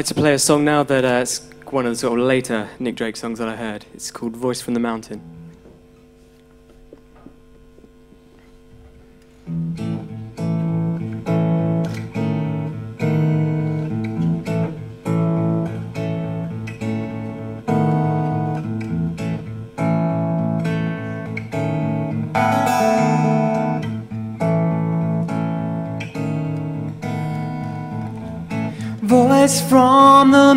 like to play a song now that uh, is one of the sort of later Nick Drake songs that I heard. It's called Voice from the Mountain.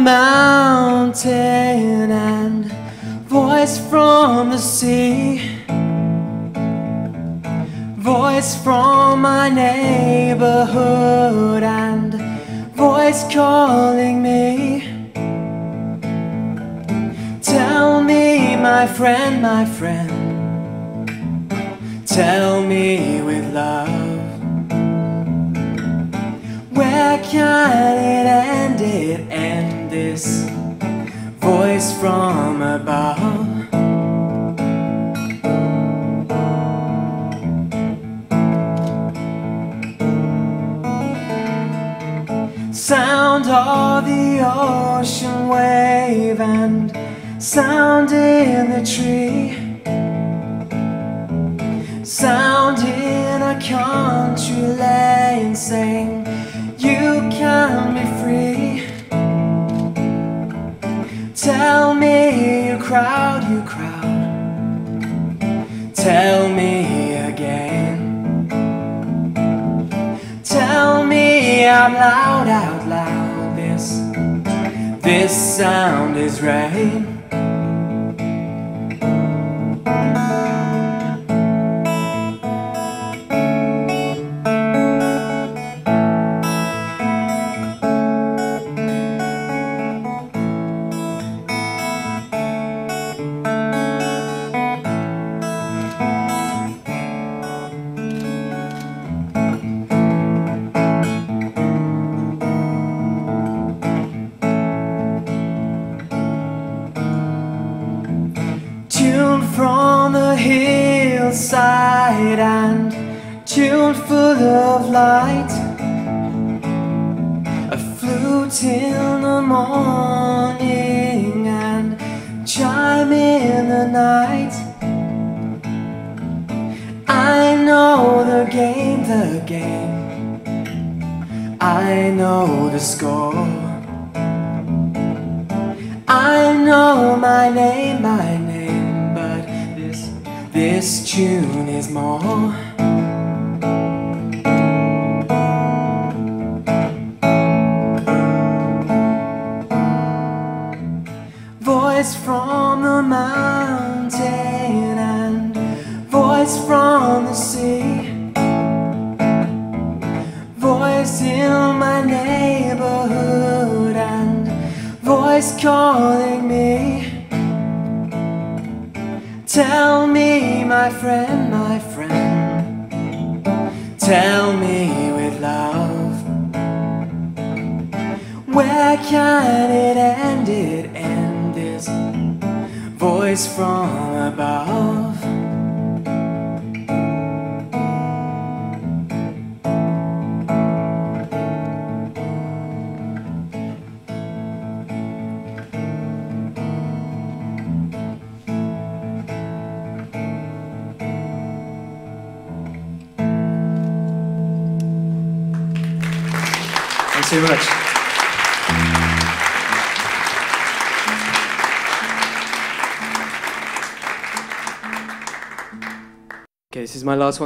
Mountain and voice from the sea. Voice from my neighborhood and voice calling me. Tell me, my friend, my friend. Tell me with love. Where can from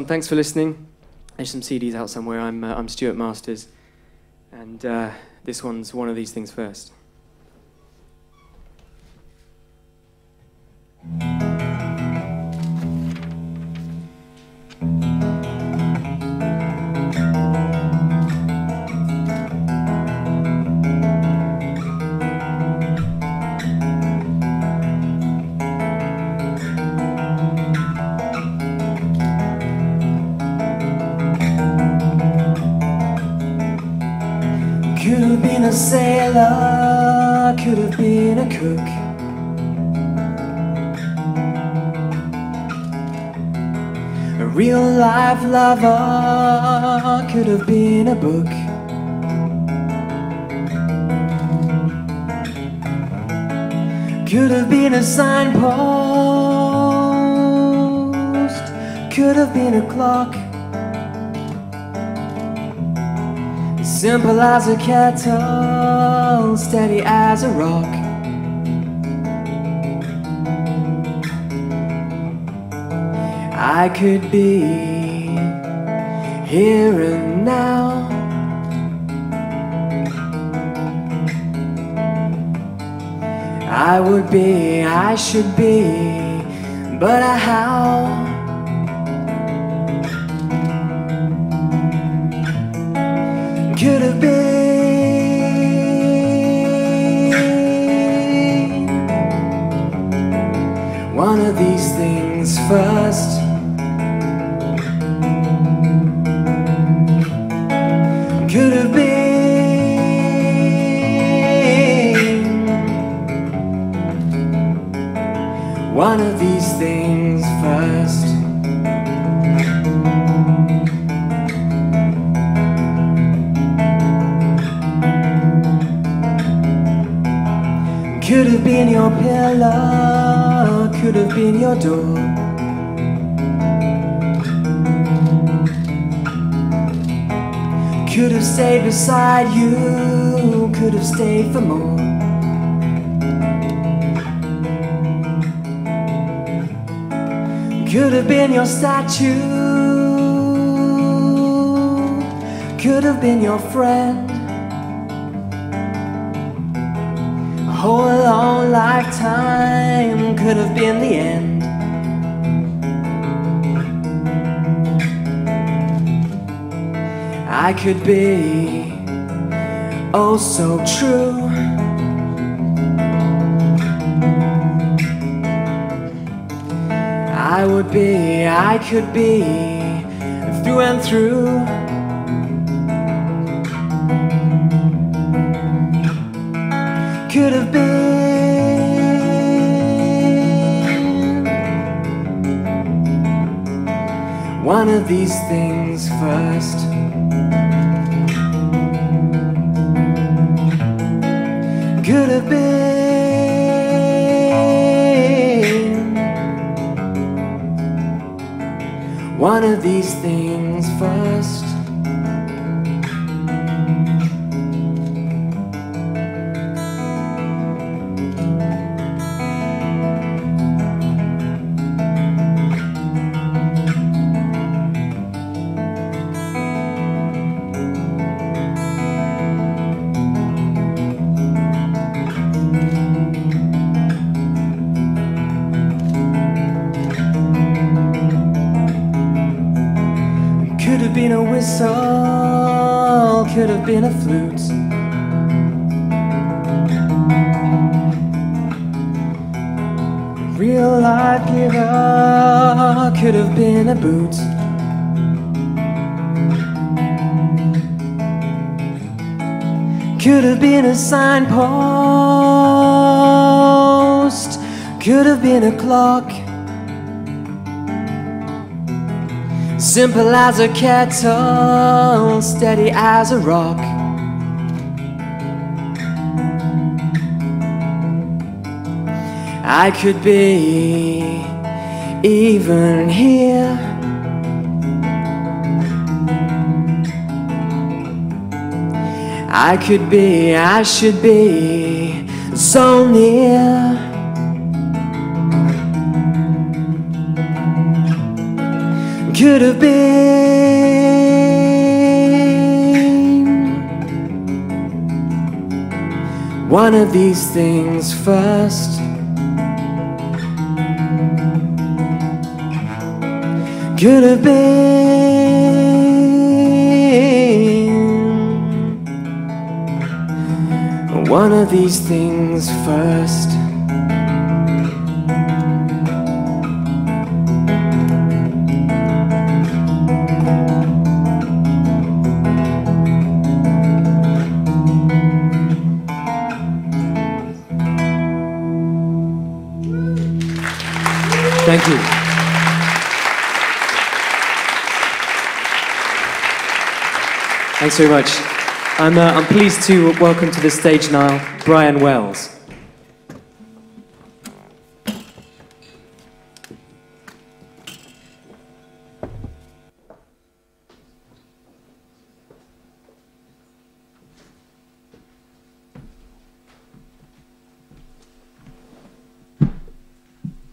Thanks for listening. There's some CDs out somewhere. I'm, uh, I'm Stuart Masters, and uh, this one's one of these things first. Could have been a cook. A real life lover could have been a book. Could have been a signpost, could have been a clock. Simple as a kettle, steady as a rock. I could be here and now. I would be, I should be, but I how? Could have been one of these things first. Could have been one of these things been your pillow, could have been your door. Could have stayed beside you, could have stayed for more. Could have been your statue, could have been your friend. Whole long lifetime could have been the end. I could be oh so true. I would be, I could be through and through. Could have been one of these things first. Could have been one of these things first. Been a. Could have been a signpost, could have been a clock. Simple as a kettle, steady as a rock. I could be even here. I could be, I should be so near. Could have been one of these things first. could have been one of these things first. Thank you. Thanks very much. I'm, uh, I'm pleased to welcome to the stage now Brian Wells.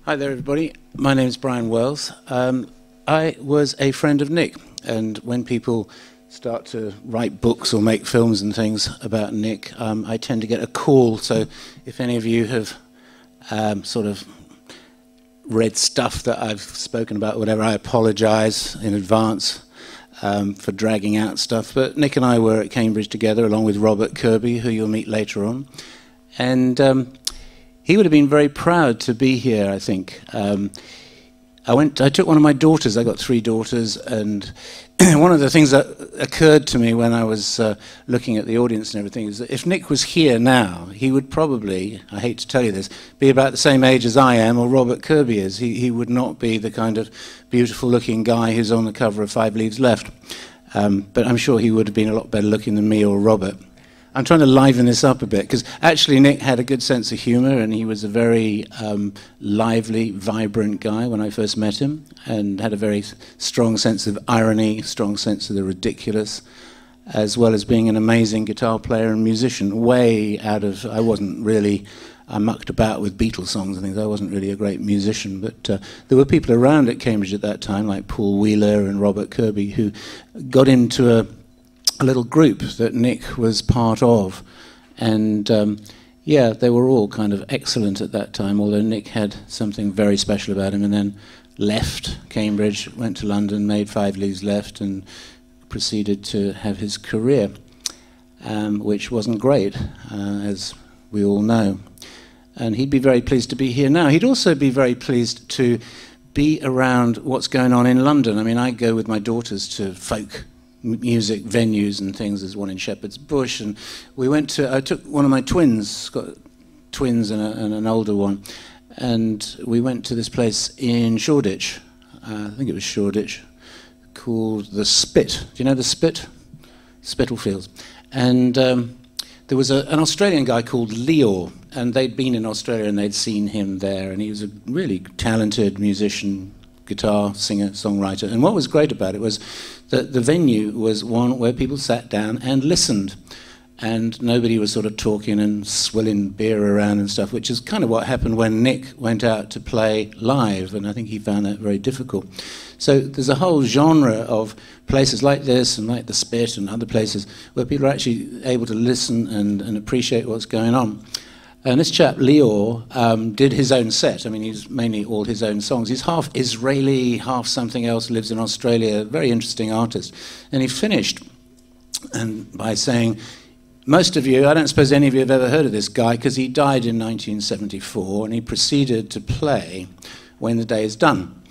Hi there, everybody. My name is Brian Wells. Um, I was a friend of Nick, and when people start to write books or make films and things about Nick, um, I tend to get a call. So if any of you have um, sort of read stuff that I've spoken about, whatever, I apologize in advance um, for dragging out stuff. But Nick and I were at Cambridge together, along with Robert Kirby, who you'll meet later on. And um, he would have been very proud to be here, I think. Um, I went. I took one of my daughters. I got three daughters, and one of the things that occurred to me when I was uh, looking at the audience and everything is that if Nick was here now, he would probably, I hate to tell you this, be about the same age as I am or Robert Kirby is. He, he would not be the kind of beautiful looking guy who's on the cover of Five Leaves Left. Um, but I'm sure he would have been a lot better looking than me or Robert. I'm trying to liven this up a bit because actually Nick had a good sense of humor and he was a very um, lively, vibrant guy when I first met him and had a very strong sense of irony, strong sense of the ridiculous, as well as being an amazing guitar player and musician. Way out of, I wasn't really, I mucked about with Beatles songs and things. I wasn't really a great musician, but uh, there were people around at Cambridge at that time, like Paul Wheeler and Robert Kirby, who got into a a little group that Nick was part of. And um, yeah, they were all kind of excellent at that time, although Nick had something very special about him and then left Cambridge, went to London, made Five Leaves Left, and proceeded to have his career, um, which wasn't great, uh, as we all know. And he'd be very pleased to be here now. He'd also be very pleased to be around what's going on in London. I mean, I go with my daughters to folk music venues and things. There's one in Shepherd's Bush, and we went to. I took one of my twins, got twins and, a, and an older one, and we went to this place in Shoreditch. Uh, I think it was Shoreditch, called the Spitz. Do you know the Spitz? Spitalfields, and. Um, there was a, an Australian guy called Leo, and they'd been in Australia and they'd seen him there, and he was a really talented musician, guitar singer, songwriter. And what was great about it was that the venue was one where people sat down and listened. And nobody was sort of talking and swilling beer around and stuff, which is kind of what happened when Nick went out to play live. And I think he found that very difficult. So there's a whole genre of places like this and like the Spitz and other places where people are actually able to listen and, and appreciate what's going on. And this chap, Leo, um, did his own set. I mean, he's mainly all his own songs. He's half Israeli, half something else, lives in Australia, very interesting artist. And he finished and by saying, most of you, I don't suppose any of you have ever heard of this guy because he died in 1974 and he proceeded to play When the Day is Done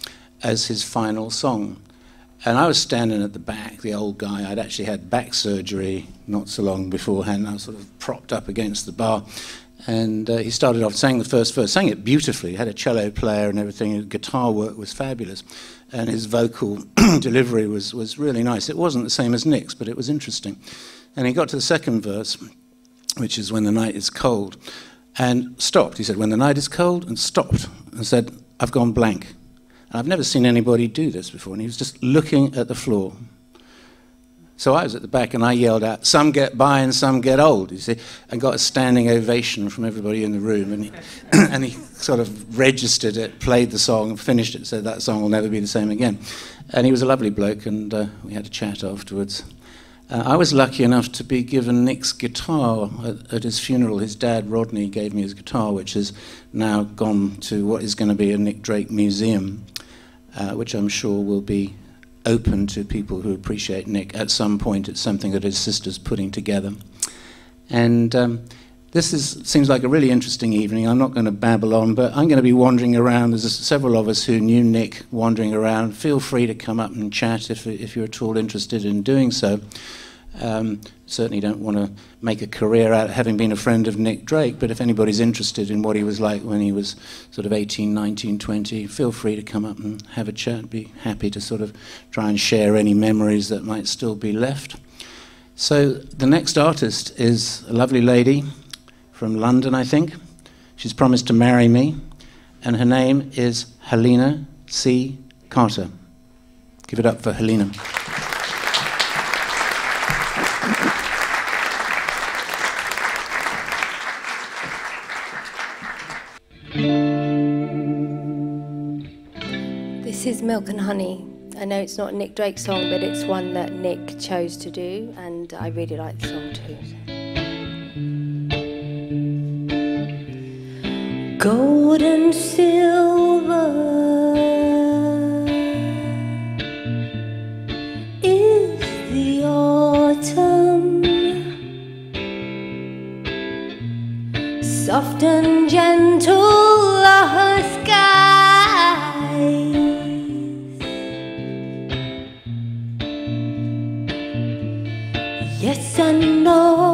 as his final song. And I was standing at the back, the old guy. I'd actually had back surgery not so long beforehand. I was sort of propped up against the bar. And uh, he started off sang the first verse, sang it beautifully. He had a cello player and everything. His guitar work was fabulous, and his vocal delivery was was really nice. It wasn't the same as Nick's, but it was interesting. And he got to the second verse, which is when the night is cold, and stopped. He said, "When the night is cold," and stopped and said, "I've gone blank." And I've never seen anybody do this before. And he was just looking at the floor. So I was at the back and I yelled out, Some get by and some get old, you see, and got a standing ovation from everybody in the room. And he, and he sort of registered it, played the song, and finished it, said that song will never be the same again. And he was a lovely bloke, and uh, we had a chat afterwards. Uh, I was lucky enough to be given Nick's guitar at, at, his funeral. His dad, Rodney, gave me his guitar, which has now gone to what is going to be a Nick Drake museum, uh, which I'm sure will be open to people who appreciate Nick at some point. It's something that his sister's putting together. And um, this is, seems like a really interesting evening. I'm not going to babble on, but I'm going to be wandering around. There's several of us who knew Nick wandering around. Feel free to come up and chat if, if you're at all interested in doing so. Um, certainly don't want to make a career out of having been a friend of Nick Drake, but if anybody's interested in what he was like when he was sort of 18, 19, 20, feel free to come up and have a chat. Be happy to sort of try and share any memories that might still be left. So the next artist is a lovely lady from London, I think. She's promised to marry me, and her name is Helena C. Carter. Give it up for Helena. Milk and Honey. I know it's not Nick Drake song, but it's one that Nick chose to do, and I really like the song too. Gold and silver is the autumn, soft and gentle are Yes and no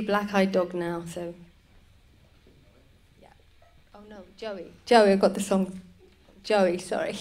do Black Eyed Dog now, so. Yeah. Oh no, Joey. Joey, I got the song. Joey, sorry.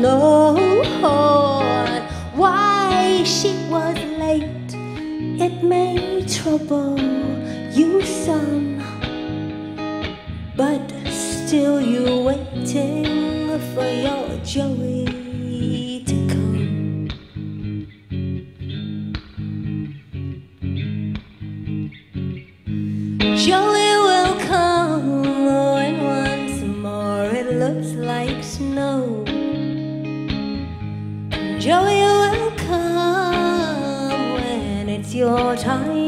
Lord, why she was late. It may trouble you some, but still you waiting for your joy. 我唱。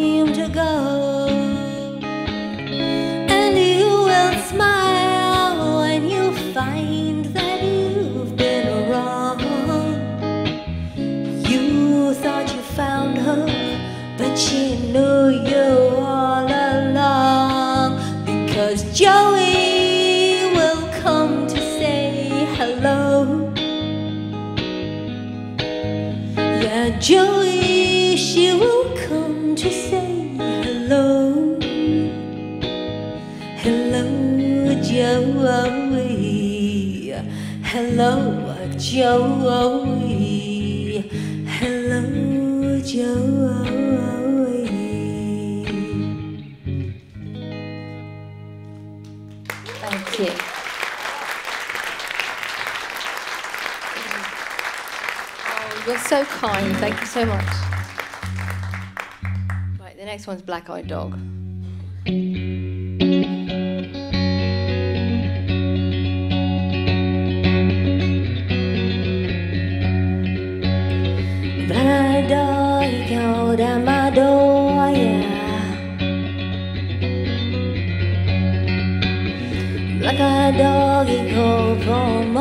Joey. Hello, Joey. Thank you. Oh, you're so kind. Thank you so much. Right, the next one's Black Eyed Dog. Kodamadoya Like a doggy goes home.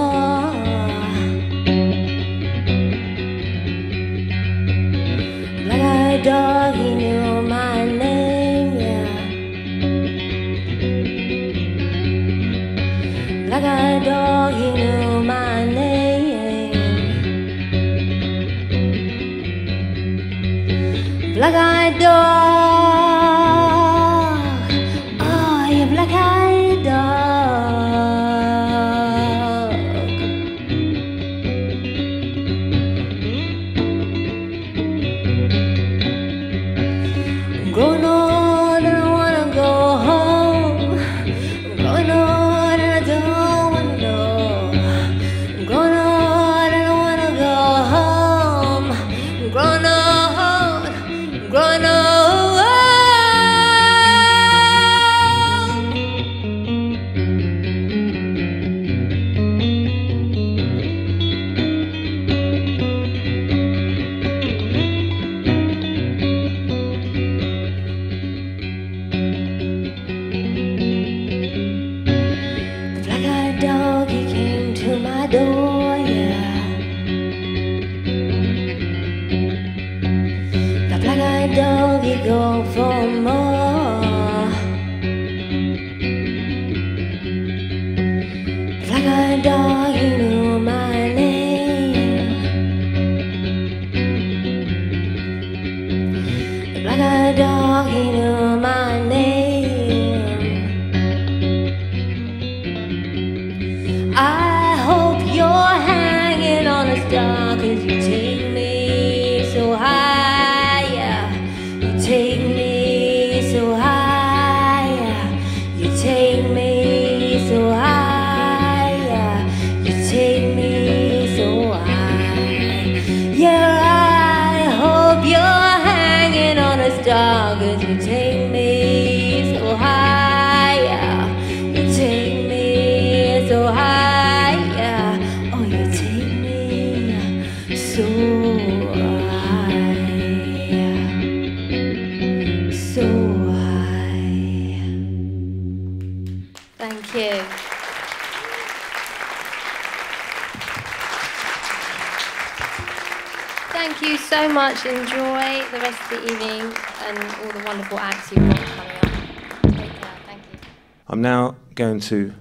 Going to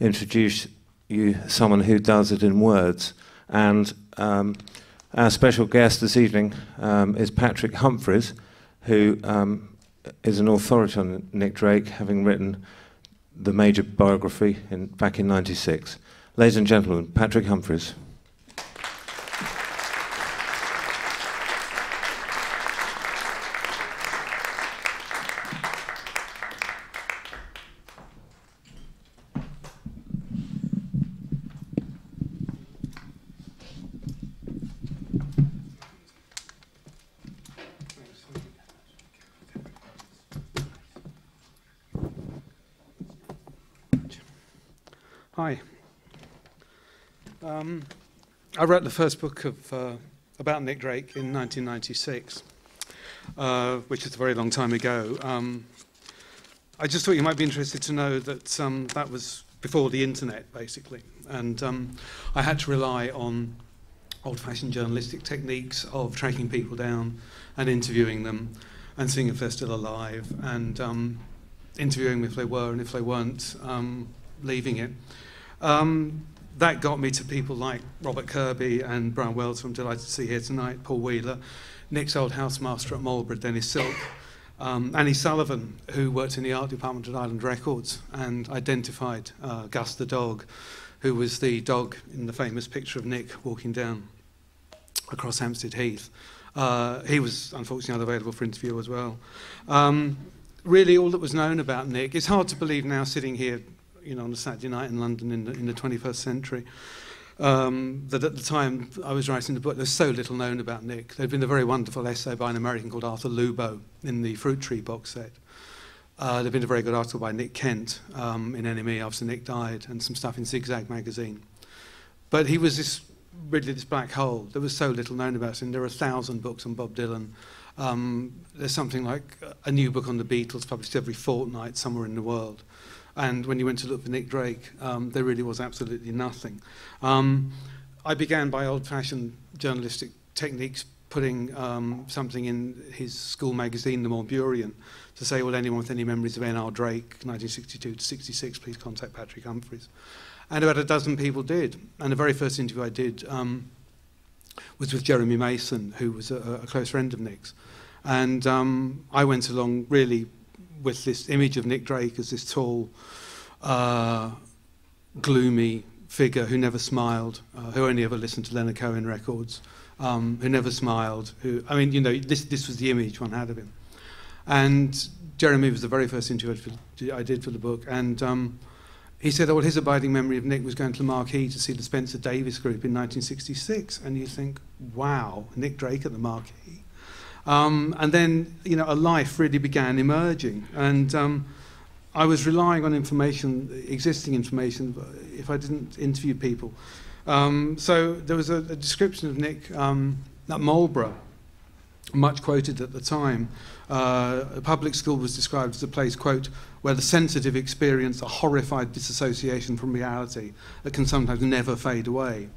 introduce you someone who does it in words, and um, our special guest this evening um, is Patrick Humphries, who um, is an authority on Nick Drake, having written the major biography in, back in '96. Ladies and gentlemen, Patrick Humphries. Hi. Um, I wrote the first book of, uh, about Nick Drake in 1996, uh, which is a very long time ago. Um, I just thought you might be interested to know that um, that was before the internet, basically. And um, I had to rely on old fashioned journalistic techniques of tracking people down and interviewing them and seeing if they're still alive and um, interviewing them if they were and if they weren't, um, leaving it. Um, that got me to people like Robert Kirby and Brian Wells, who I'm delighted to see here tonight, Paul Wheeler, Nick's old housemaster at Marlborough, Dennis Silk, um, Annie Sullivan, who worked in the art department at Island Records and identified uh, Gus the dog, who was the dog in the famous picture of Nick walking down across Hampstead Heath. Uh, he was unfortunately unavailable for interview as well. Um, really, all that was known about Nick, it's hard to believe now sitting here you know, on a Saturday night in London in the, in the 21st century. Um, that at the time I was writing the book, there's so little known about Nick. There'd been a very wonderful essay by an American called Arthur Lubow in the Fruit Tree box set. Uh, there'd been a very good article by Nick Kent um, in NME after Nick died, and some stuff in Zigzag magazine. But he was this really this black hole. There was so little known about him. There are a thousand books on Bob Dylan. Um, there's something like a new book on the Beatles published every fortnight somewhere in the world. And when you went to look for Nick Drake, um, there really was absolutely nothing. Um, I began by old-fashioned journalistic techniques, putting um, something in his school magazine, The Marlburian, to say, well, anyone with any memories of N.R. Drake, 1962 to 66, please contact Patrick Humphries. And about a dozen people did. And the very first interview I did um, was with Jeremy Mason, who was a, a close friend of Nick's. And um, I went along really with this image of Nick Drake as this tall, uh, gloomy figure who never smiled, uh, who only ever listened to Leonard Cohen records, um, who never smiled. Who, I mean, you know, this this was the image one had of him. And Jeremy was the very first interview I did for the book, and um, he said, "Oh, well, his abiding memory of Nick was going to the Marquee to see the Spencer Davis Group in 1966." And you think, "Wow, Nick Drake at the Marquee." Um, and then, you know, a life really began emerging. And um, I was relying on information, existing information, if I didn't interview people. Um, so there was a, a description of Nick um, at Marlborough, much quoted at the time. Uh, a public school was described as a place, quote, where the sensitive experience a horrified disassociation from reality that can sometimes never fade away.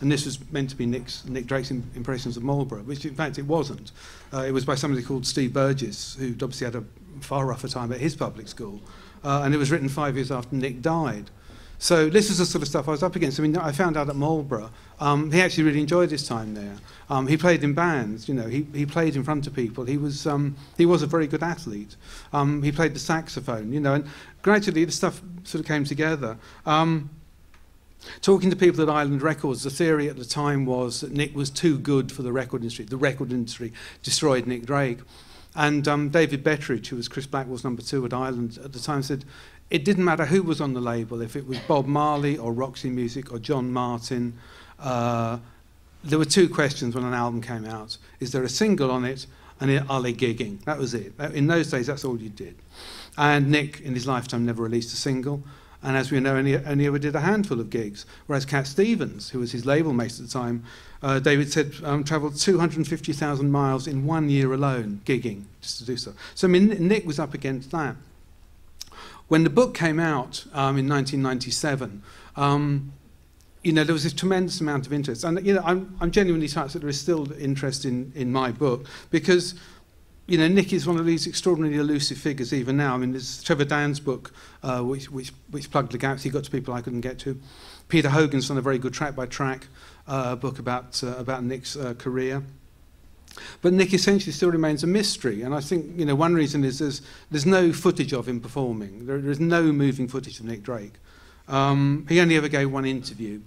And this was meant to be Nick's, Nick Drake's impressions of Marlborough, which in fact it wasn't. Uh, it was by somebody called Steve Burgess, who obviously had a far rougher time at his public school. Uh, and it was written five years after Nick died. So this is the sort of stuff I was up against. I mean, I found out at Marlborough, um, he actually really enjoyed his time there. Um, he played in bands, you know, he, he played in front of people. He was, um, he was a very good athlete. Um, he played the saxophone, you know, and gradually the stuff sort of came together. Um, Talking to people at Island Records, the theory at the time was that Nick was too good for the record industry. The record industry destroyed Nick Drake. And um, David Betteridge, who was Chris Blackwell's number two at Island at the time, said it didn't matter who was on the label, if it was Bob Marley or Roxy Music or John Martin. Uh, there were two questions when an album came out. Is there a single on it and are they gigging? That was it. In those days, that's all you did. And Nick, in his lifetime, never released a single. And as we know, only, only ever did a handful of gigs. Whereas Cat Stevens, who was his label mate at the time, uh, David said, um, travelled 250,000 miles in one year alone, gigging, just to do so. So I mean, Nick was up against that. When the book came out um, in 1997, um, you know, there was this tremendous amount of interest. And, you know, I'm, I'm genuinely touched that there is still interest in, in my book because you know, Nick is one of these extraordinarily elusive figures even now. I mean, there's Trevor Dann's book, uh, which, which, which plugged the gaps. He got to people I couldn't get to. Peter Hogan's done a very good track-by-track uh, book about, uh, about Nick's uh, career. But Nick essentially still remains a mystery, and I think you know one reason is there's there's no footage of him performing. There, there's no moving footage of Nick Drake. Um, he only ever gave one interview,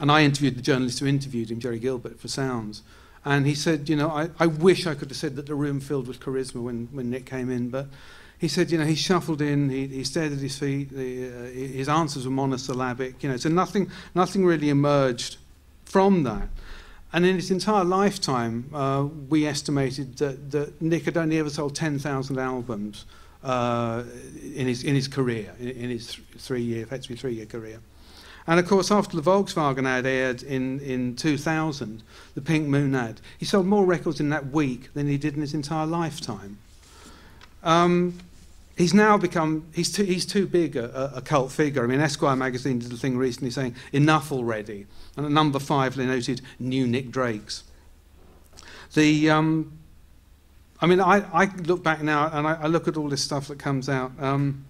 and I interviewed the journalist who interviewed him, Jerry Gilbert, for Sounds. And he said, you know, I, I wish I could have said that the room filled with charisma when, when Nick came in, but he said, you know, he shuffled in, he, he stared at his feet, the, uh, his answers were monosyllabic, you know, so nothing, nothing really emerged from that. And in his entire lifetime, uh, we estimated that, that Nick had only ever sold 10,000 albums uh, in, his, in his career, in, in his th- three-year, effectively three-year career. And of course, after the Volkswagen ad aired in, in 2000, the Pink Moon ad, he sold more records in that week than he did in his entire lifetime. Um, he's now become, he's too, he's too big a, a, cult figure. I mean, Esquire magazine did a thing recently saying, enough already. And at number five, they noted new Nick Drakes. The, um, I mean, I, I look back now and I, I look at all this stuff that comes out. Um,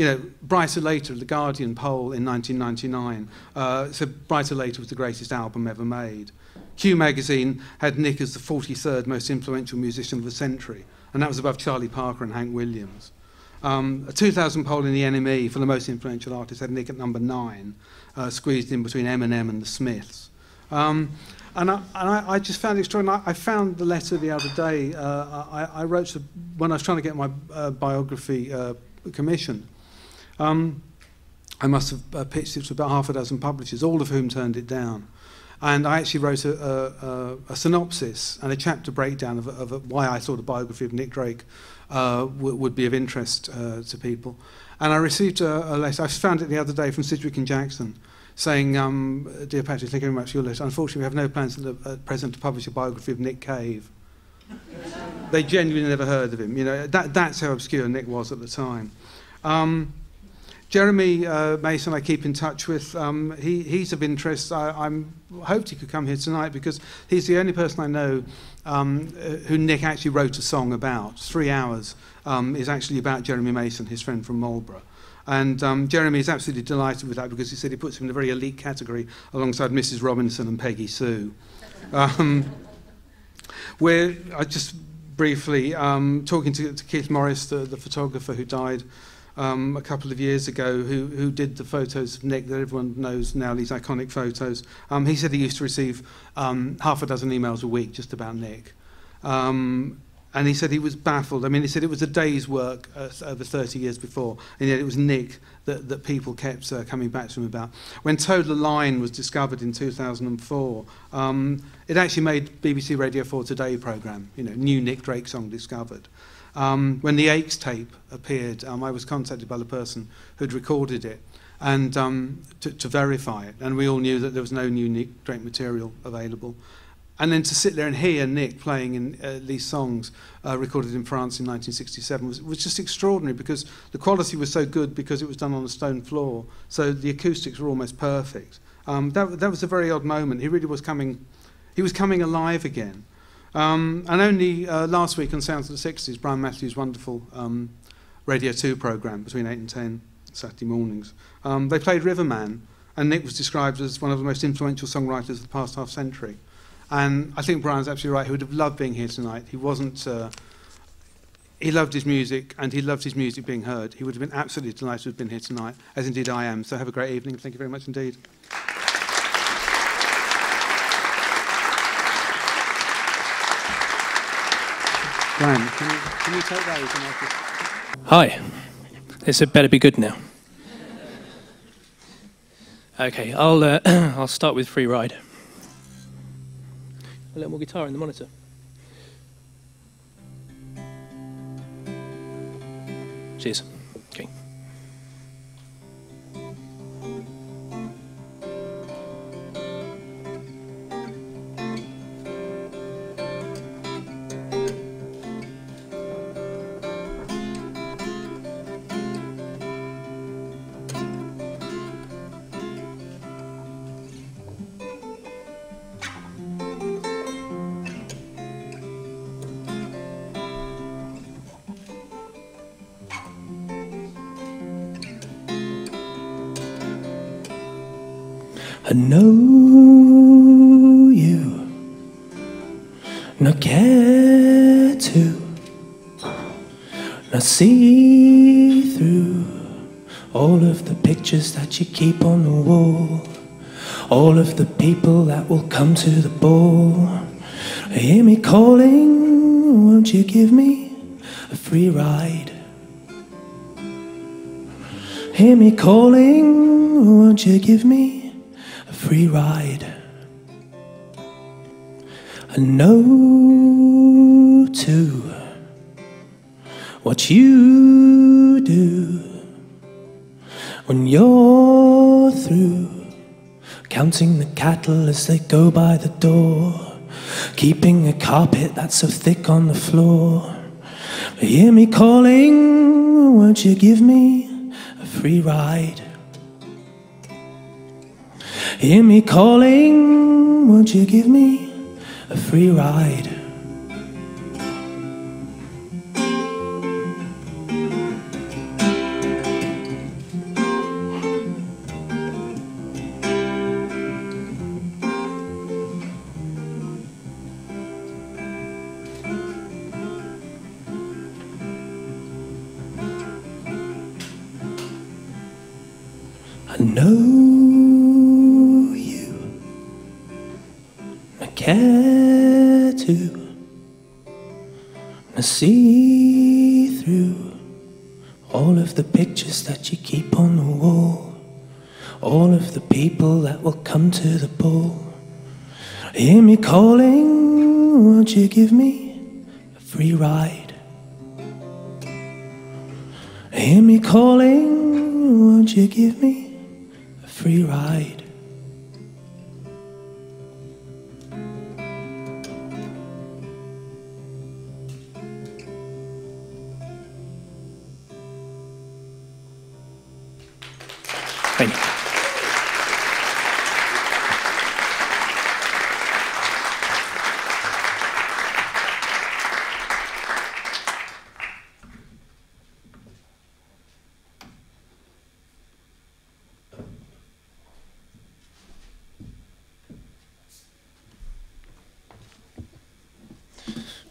you know, Bryter Layter, the Guardian poll in 1999 uh, said Bryter Layter was the greatest album ever made. Q magazine had Nick as the 43rd most influential musician of the century, and that was above Charlie Parker and Hank Williams. Um, a 2000 poll in the NME for the most influential artist had Nick at number nine, uh, squeezed in between Eminem and the Smiths. Um, and I, and I, I just found it extraordinary. I, found the letter the other day. Uh, I, I wrote to, when I was trying to get my uh, biography uh, commissioned. Um, I must have uh, pitched it to about half a dozen publishers, all of whom turned it down. And I actually wrote a, a, a, a synopsis and a chapter breakdown of, of, why I thought a biography of Nick Drake uh, would be of interest uh, to people. And I received a, a letter, I found it the other day from Sidgwick and Jackson, saying, um, Dear Patrick, thank you very much for your letter. Unfortunately, we have no plans at present to publish a biography of Nick Cave. they genuinely never heard of him. You know, that, that's how obscure Nick was at the time. Um, Jeremy uh, Mason, I keep in touch with. Um, he, he's of interest. I I'm, hoped he could come here tonight because he's the only person I know um, uh, who Nick actually wrote a song about. Three hours um, is actually about Jeremy Mason, his friend from Marlborough. And um, Jeremy is absolutely delighted with that because he said he puts him in a very elite category alongside Mrs. Robinson and Peggy Sue. Um, where I just briefly um, talking to, to Keith Morris, the, the photographer who died um, a couple of years ago who, who did the photos of Nick that everyone knows now, these iconic photos. Um, he said he used to receive um, half a dozen emails a week just about Nick. Um, and he said he was baffled. I mean, he said it was a day's work uh, over 30 years before, and yet it was Nick that, that people kept uh, coming back to him about. When Tow the Line was discovered in 2004, um, it actually made BBC Radio 4 Today programme, you know, new Nick Drake song discovered. Um, when the Aix tape appeared, um, I was contacted by the person who'd recorded it and um, to, to verify it. And we all knew that there was no new Nick Drake material available. And then to sit there and hear Nick playing in uh, these songs uh, recorded in France in 1967 was, was just extraordinary because the quality was so good because it was done on a stone floor. So the acoustics were almost perfect. Um, that, that was a very odd moment. He really was coming, he was coming alive again. Um, and only uh, last week on Sounds of the 60s, Brian Matthew's wonderful um, Radio 2 programme between 8 and 10 Saturday mornings, um, they played Riverman, and Nick was described as one of the most influential songwriters of the past half century. And I think Brian's absolutely right. He would have loved being here tonight. He wasn't. Uh, he loved his music, and he loved his music being heard. He would have been absolutely delighted to have been here tonight, as indeed I am. So have a great evening. Thank you very much indeed. Can you, can you take those? Hi. This had better be good now. Okay, I'll, uh, I'll start with Free Ride. A little more guitar in the monitor. Cheers. Okay. Know you, not care to, not see through all of the pictures that you keep on the wall, all of the people that will come to the ball. Hear me calling, won't you give me a free ride? Hear me calling, won't you give me free ride? I know too what you do when you're through counting the cattle as they go by the door, keeping a carpet that's so thick on the floor. But Hear me calling, won't you give me a free ride? Hear me calling, won't you give me a free ride?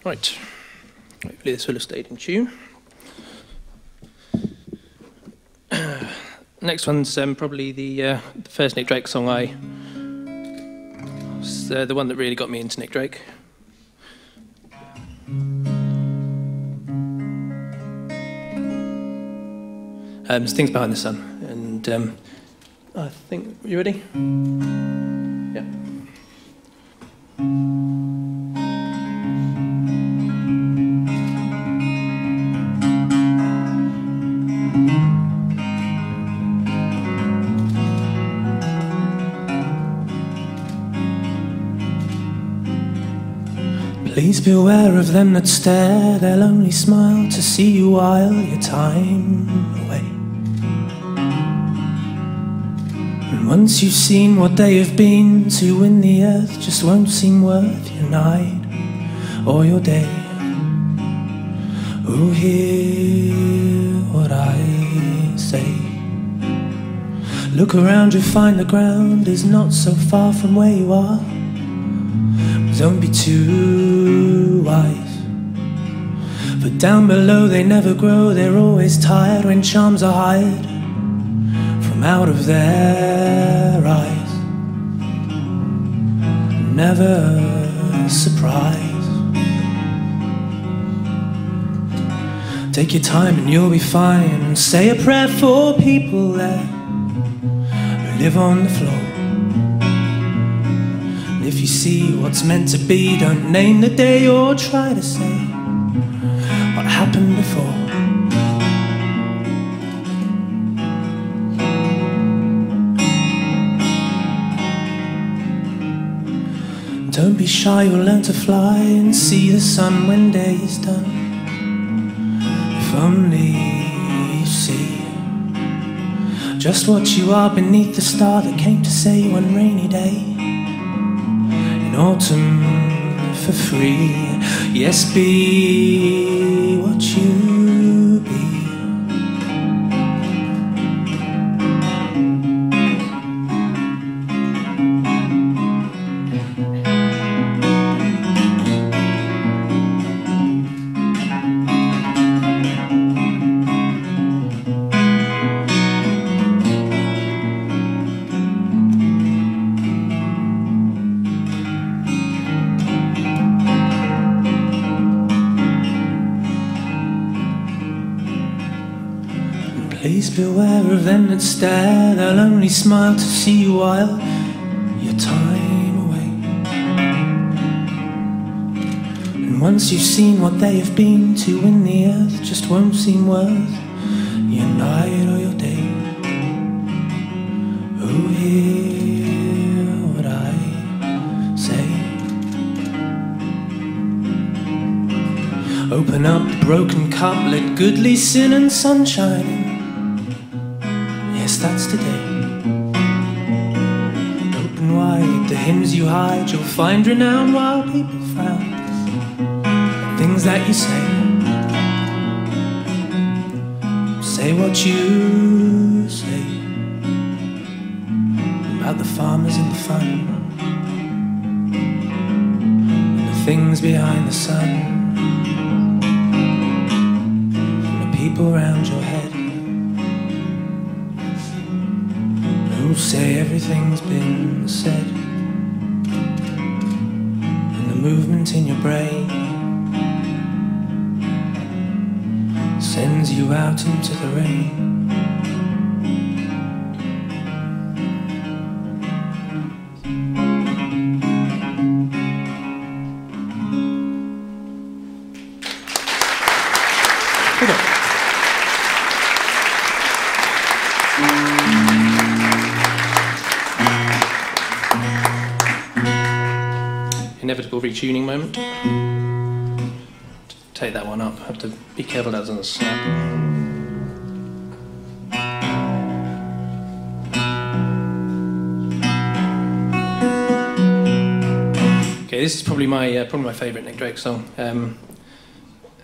Right. Hopefully this will have stayed in tune. Next one's um, probably the, uh, the first Nick Drake song I. It's uh, the one that really got me into Nick Drake. Um, Things Behind the Sun. And um, I think. You ready? Beware of them that stare, they'll only smile to see you while your time away. And once you've seen what they have been, to win the earth just won't seem worth your night or your day. Oh, hear what I say. Look around, you find the ground is not so far from where you are. Don't be too wise. But down below they never grow, they're always tired when charms are hired from out of their eyes. Never surprise. Take your time and you'll be fine. Say a prayer for people who live on the floor. If you see what's meant to be, don't name the day or try to say what happened before. Don't be shy, you'll learn to fly and see the sun when day is done. If only you see just what you are beneath the star that came to say one rainy day autumn for free. Yes, be what you beware of that stare, they'll only smile to see you while your time away. And once you've seen what they have been to in the earth, just won't seem worth your night or your day. Oh, hear what I say. Open up the broken cup, let goodly sin and sunshine in. Open wide the hymns you hide, you'll find renown while people frown. at Things that you say. Say what you say about the farmers and the fun and the things behind the sun and the people around out into the rain. Inevitable retuning moment. Take that one up. Have to be careful that doesn't snap. Okay, this is probably my uh, probably my favourite Nick Drake song. Um,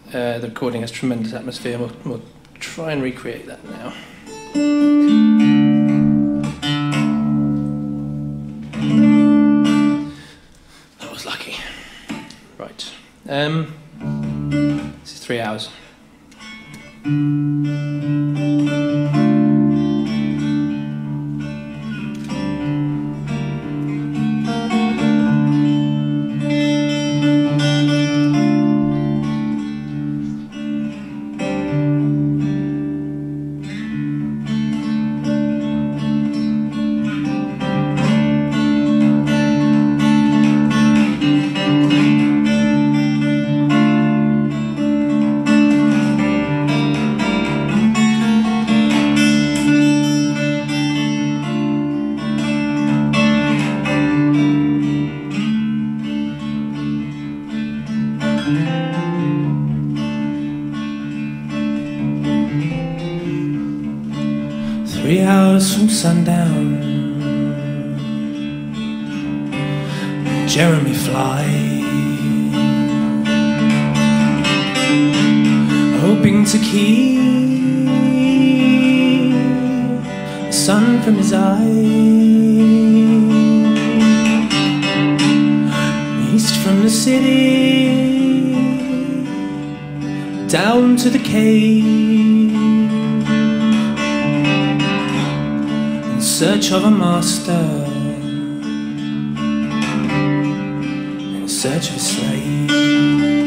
uh, the recording has tremendous atmosphere. We'll, we'll try and recreate that now. That was lucky. Right. Um, this is three hours. The city, down to the cave. in search of a master, in search of a slave.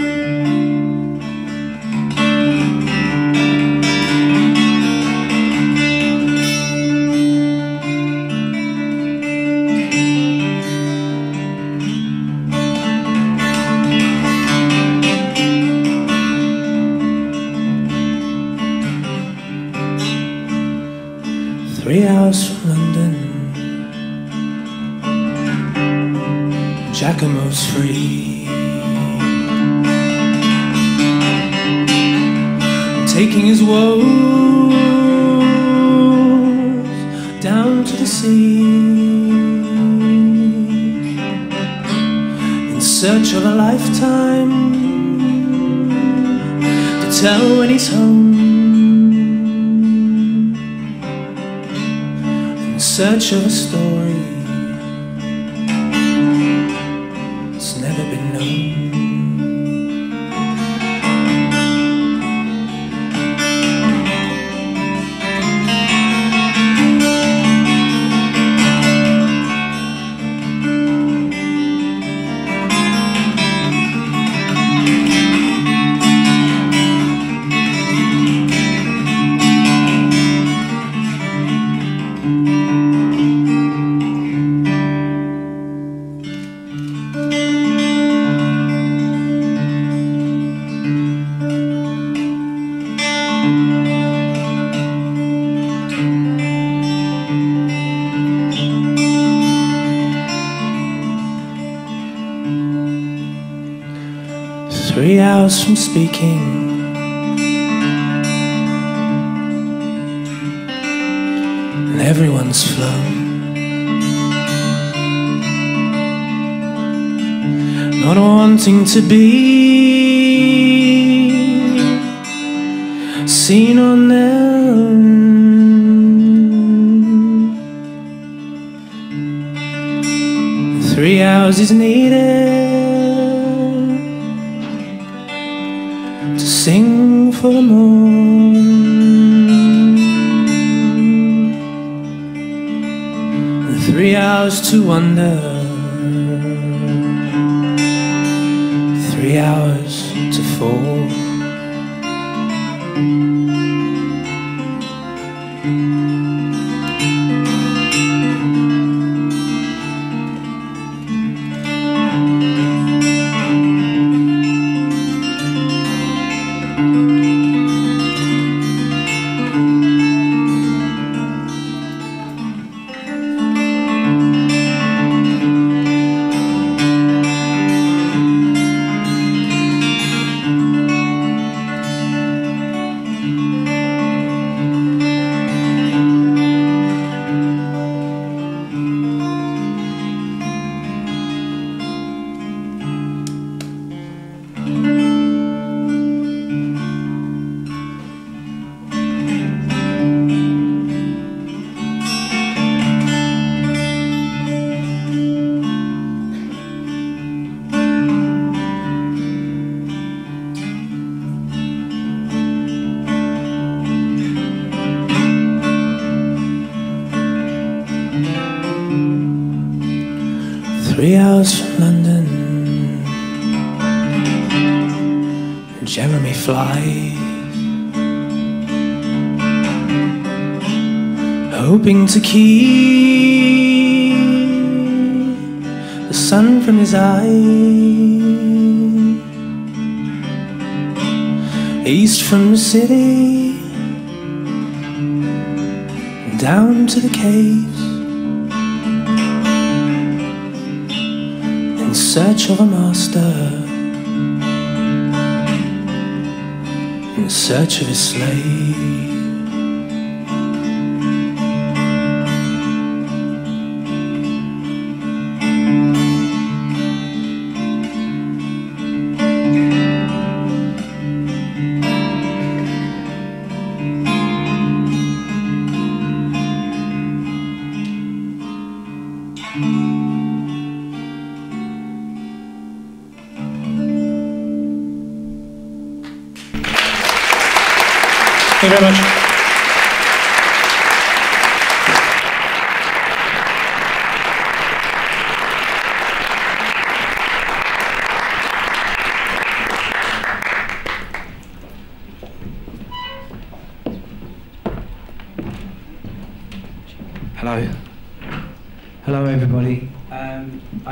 Free. Taking his woes down to the sea in search of a lifetime to tell when he's home. in search of a story speaking. And everyone's flown. Not wanting to be city. Down to the caves. in search of a master, in search of his slave.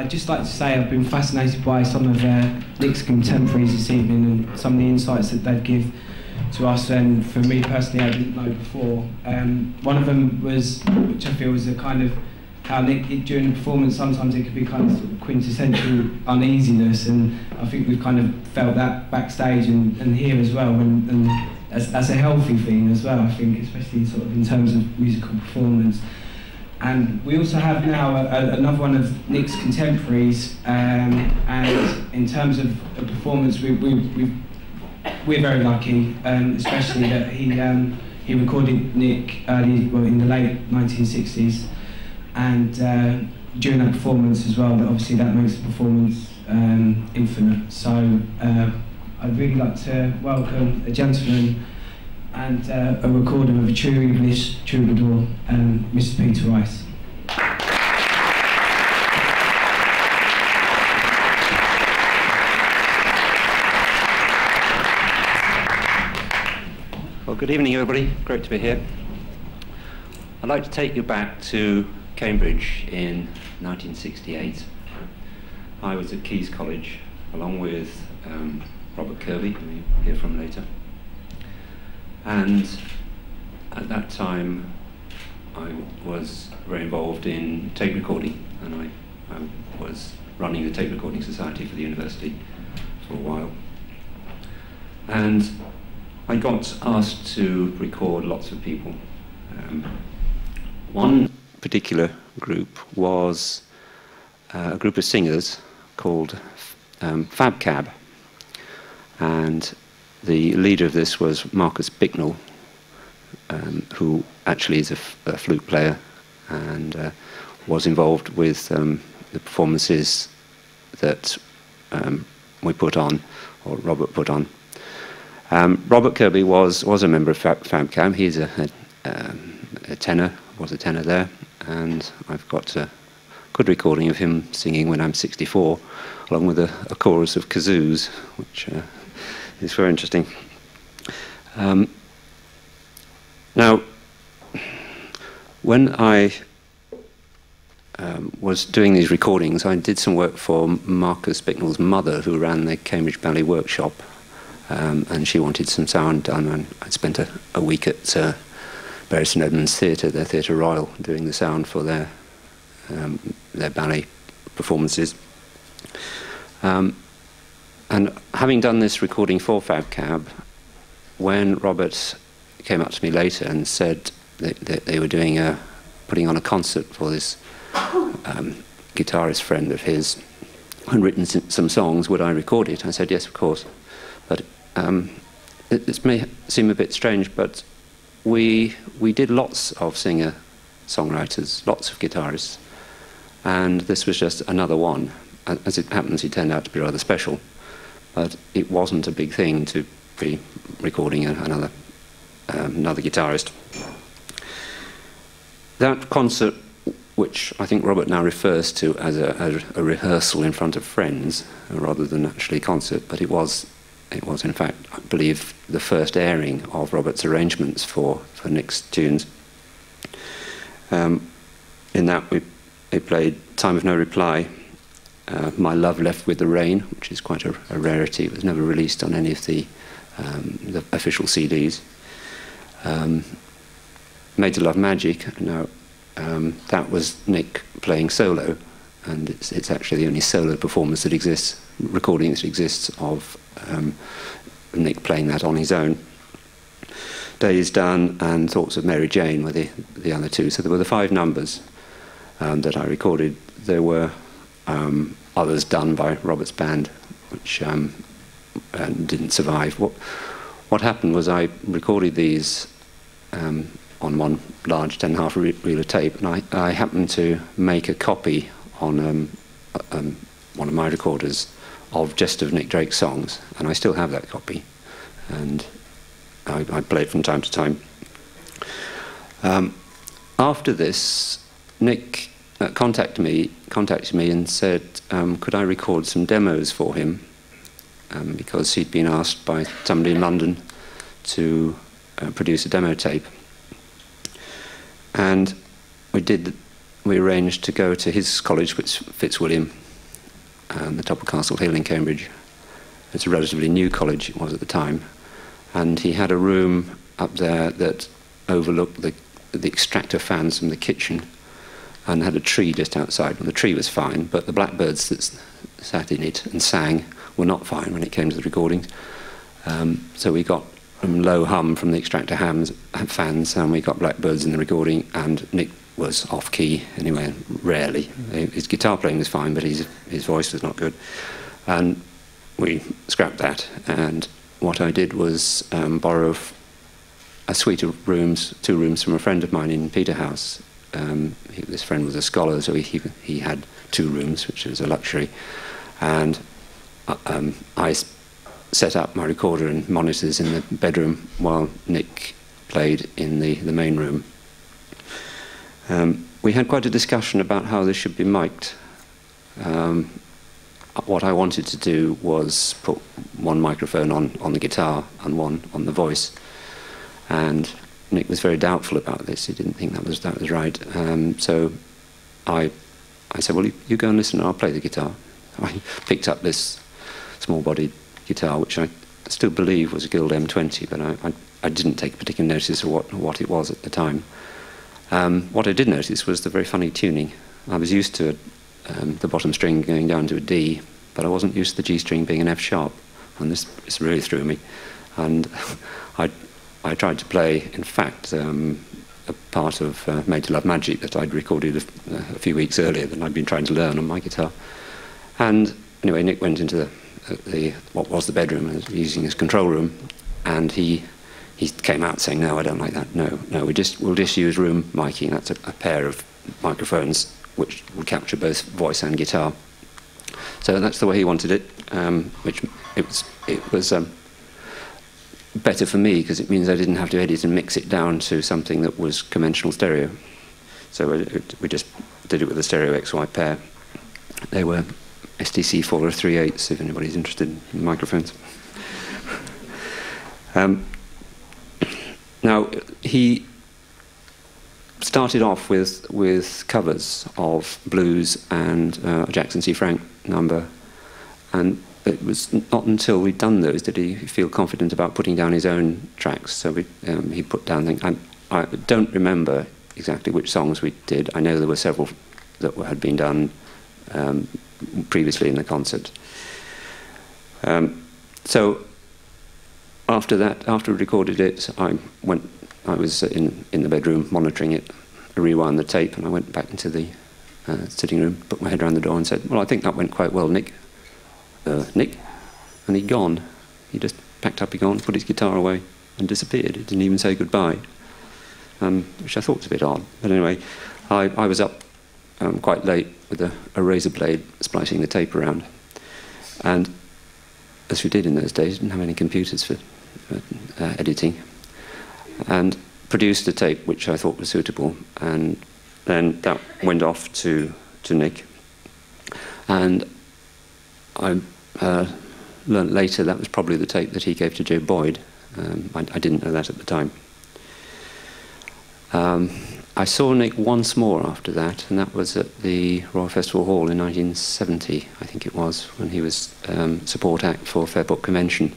I'd just like to say I've been fascinated by some of uh, Nick's contemporaries this evening and some of the insights that they give to us. And for me personally, I didn't know before. Um, one of them was, which I feel was a kind of how Nick, it, during the performance, sometimes it could be kind of, sort of quintessential uneasiness, and I think we've kind of felt that backstage and, and here as well. And, and that's, that's a healthy thing as well, I think, especially sort of in terms of musical performance. And we also have now a, a, another one of Nick's contemporaries, um, and in terms of a performance, we, we, we, we're very lucky, um, especially that he, um, he recorded Nick early, well, in the late 1960s, and uh, during that performance as well, obviously that makes the performance um, infinite. So uh, I'd really like to welcome a gentleman and uh, a recording of a true English troubadour, um, Mr. Peter Rice. Well, good evening, everybody. Great to be here. I'd like to take you back to Cambridge in 1968. I was at Caius College along with um, Robert Kirby, who you'll hear from later. And at that time, I was very involved in tape recording, and I, I was running the Tape Recording Society for the university for a while. and I got asked to record lots of people. Um, one particular group was uh, a group of singers called um, Fab Cab, and the leader of this was Marcus Bicknell, um, who actually is a, flute player and uh, was involved with um, the performances that um, we put on, or Robert put on. Um, Robert Kirby was, was a member of Fab, FabCam. He's a, a, um, a, tenor, was a tenor there, and I've got a good recording of him singing when I'm 64, along with a, chorus of kazoos, which uh, is very interesting. Um, now, when I um, was doing these recordings, I did some work for Marcus Bicknell's mother, who ran the Cambridge Ballet Workshop, um, and she wanted some sound done. And I spent a, a week at uh, Bury St Edmunds Theatre, their Theatre Royal, doing the sound for their um, their ballet performances. Um, and having done this recording for Fab Cab, when Robert came up to me later and said that, that they were doing a putting on a concert for this um, guitarist friend of his and written some songs, would I record it? I said, yes, of course. But um, it, this may seem a bit strange, but we, we did lots of singer songwriters, lots of guitarists, and this was just another one. As it happens, he turned out to be rather special, but it wasn't a big thing to be recording another, um, another guitarist. That concert which I think Robert now refers to as a, as a, rehearsal in front of friends rather than actually a concert, but it was, it was in fact, I believe, the first airing of Robert's arrangements for, for Nick's tunes. Um, in that we, we played Time of No Reply, uh, My Love Left with the Rain, which is quite a, a rarity. It was never released on any of the, um, the official CDs. Um, Made to Love Magic. Now, um, that was Nick playing solo, and it's, it's, actually the only solo performance that exists, recording that exists of um, Nick playing that on his own. Days Done and Thoughts of Mary Jane were the, the other two. So there were the five numbers um, that I recorded. There were um, others done by Robert's band, which um, didn't survive. What, what happened was I recorded these um, on one large 10.5 re reel of tape, and I, I happened to make a copy on um, um, one of my recorders of just of Nick Drake's songs, and I still have that copy, and I, I play it from time to time. Um, after this, Nick uh, contacted me, contacted me and said, um, could I record some demos for him? Um, because he'd been asked by somebody in London to uh, produce a demo tape. And we did, we arranged to go to his college, which Fitzwilliam, um, the top of Castle Hill in Cambridge. It's a relatively new college, it was at the time. And he had a room up there that overlooked the, the extractor fans from the kitchen and had a tree just outside. Well, the tree was fine, but the blackbirds that sat in it and sang were not fine when it came to the recordings. Um, so we got um, low hum from the extractor hams, fans, and we got blackbirds in the recording, and Nick was off key anyway, rarely. His guitar playing was fine, but his, his voice was not good. And we scrapped that, and what I did was um, borrow a suite of rooms, two rooms from a friend of mine in Peterhouse. Um, this friend was a scholar, so he, he, had two rooms, which was a luxury. And uh, um, I set up my recorder and monitors in the bedroom while Nick played in the, the main room. Um, we had quite a discussion about how this should be mic'd. Um, what I wanted to do was put one microphone on, on the guitar and one on the voice. And Nick was very doubtful about this. He didn't think that was, that was right. Um, so I, I said, well, you, you go and listen I'll play the guitar. I picked up this small-bodied guitar, which I still believe was a Guild M20, but I, I, I didn't take particular notice of what, what it was at the time. Um, what I did notice was the very funny tuning. I was used to um, the bottom string going down to a D, but I wasn't used to the G string being an F sharp, and this, this really threw me. And I, I tried to play, in fact, um, a part of uh, Made to Love Magic that I'd recorded a, a, few weeks earlier that I'd been trying to learn on my guitar. And anyway, Nick went into the, uh, the what was the bedroom, using his control room, and he he came out saying, "No, I don't like that. No, no, we just we'll just use room miking. That's a, a pair of microphones which will capture both voice and guitar." So that's the way he wanted it, um, which it was it was um, better for me because it means I didn't have to edit and mix it down to something that was conventional stereo. So it, we just did it with a stereo XY pair. They were STC 4038s if anybody's interested in microphones. um, now, he started off with, with covers of blues and uh, Jackson C. Frank number, and it was not until we'd done those did he feel confident about putting down his own tracks. So we, um, he put down things. I, I, don't remember exactly which songs we did. I know there were several that had been done um, previously in the concert. Um, so after that, after we recorded it, I went. I was in in the bedroom monitoring it. I rewound the tape, and I went back into the uh, sitting room, put my head around the door, and said, "Well, I think that went quite well, Nick." Uh, Nick, and he'd gone. He just packed up, he'd gone, put his guitar away, and disappeared. He didn't even say goodbye, um, which I thought was a bit odd. But anyway, I, I was up um, quite late with a, a razor blade splicing the tape around, and as we did in those days, didn't have any computers for uh, editing, and produced a tape which I thought was suitable, and then that went off to to Nick, and I uh, learned later that was probably the tape that he gave to Joe Boyd. Um, I, I, didn't know that at the time. Um, I saw Nick once more after that, and that was at the Royal Festival Hall in 1970, I think it was, when he was um, support act for Fairport Convention.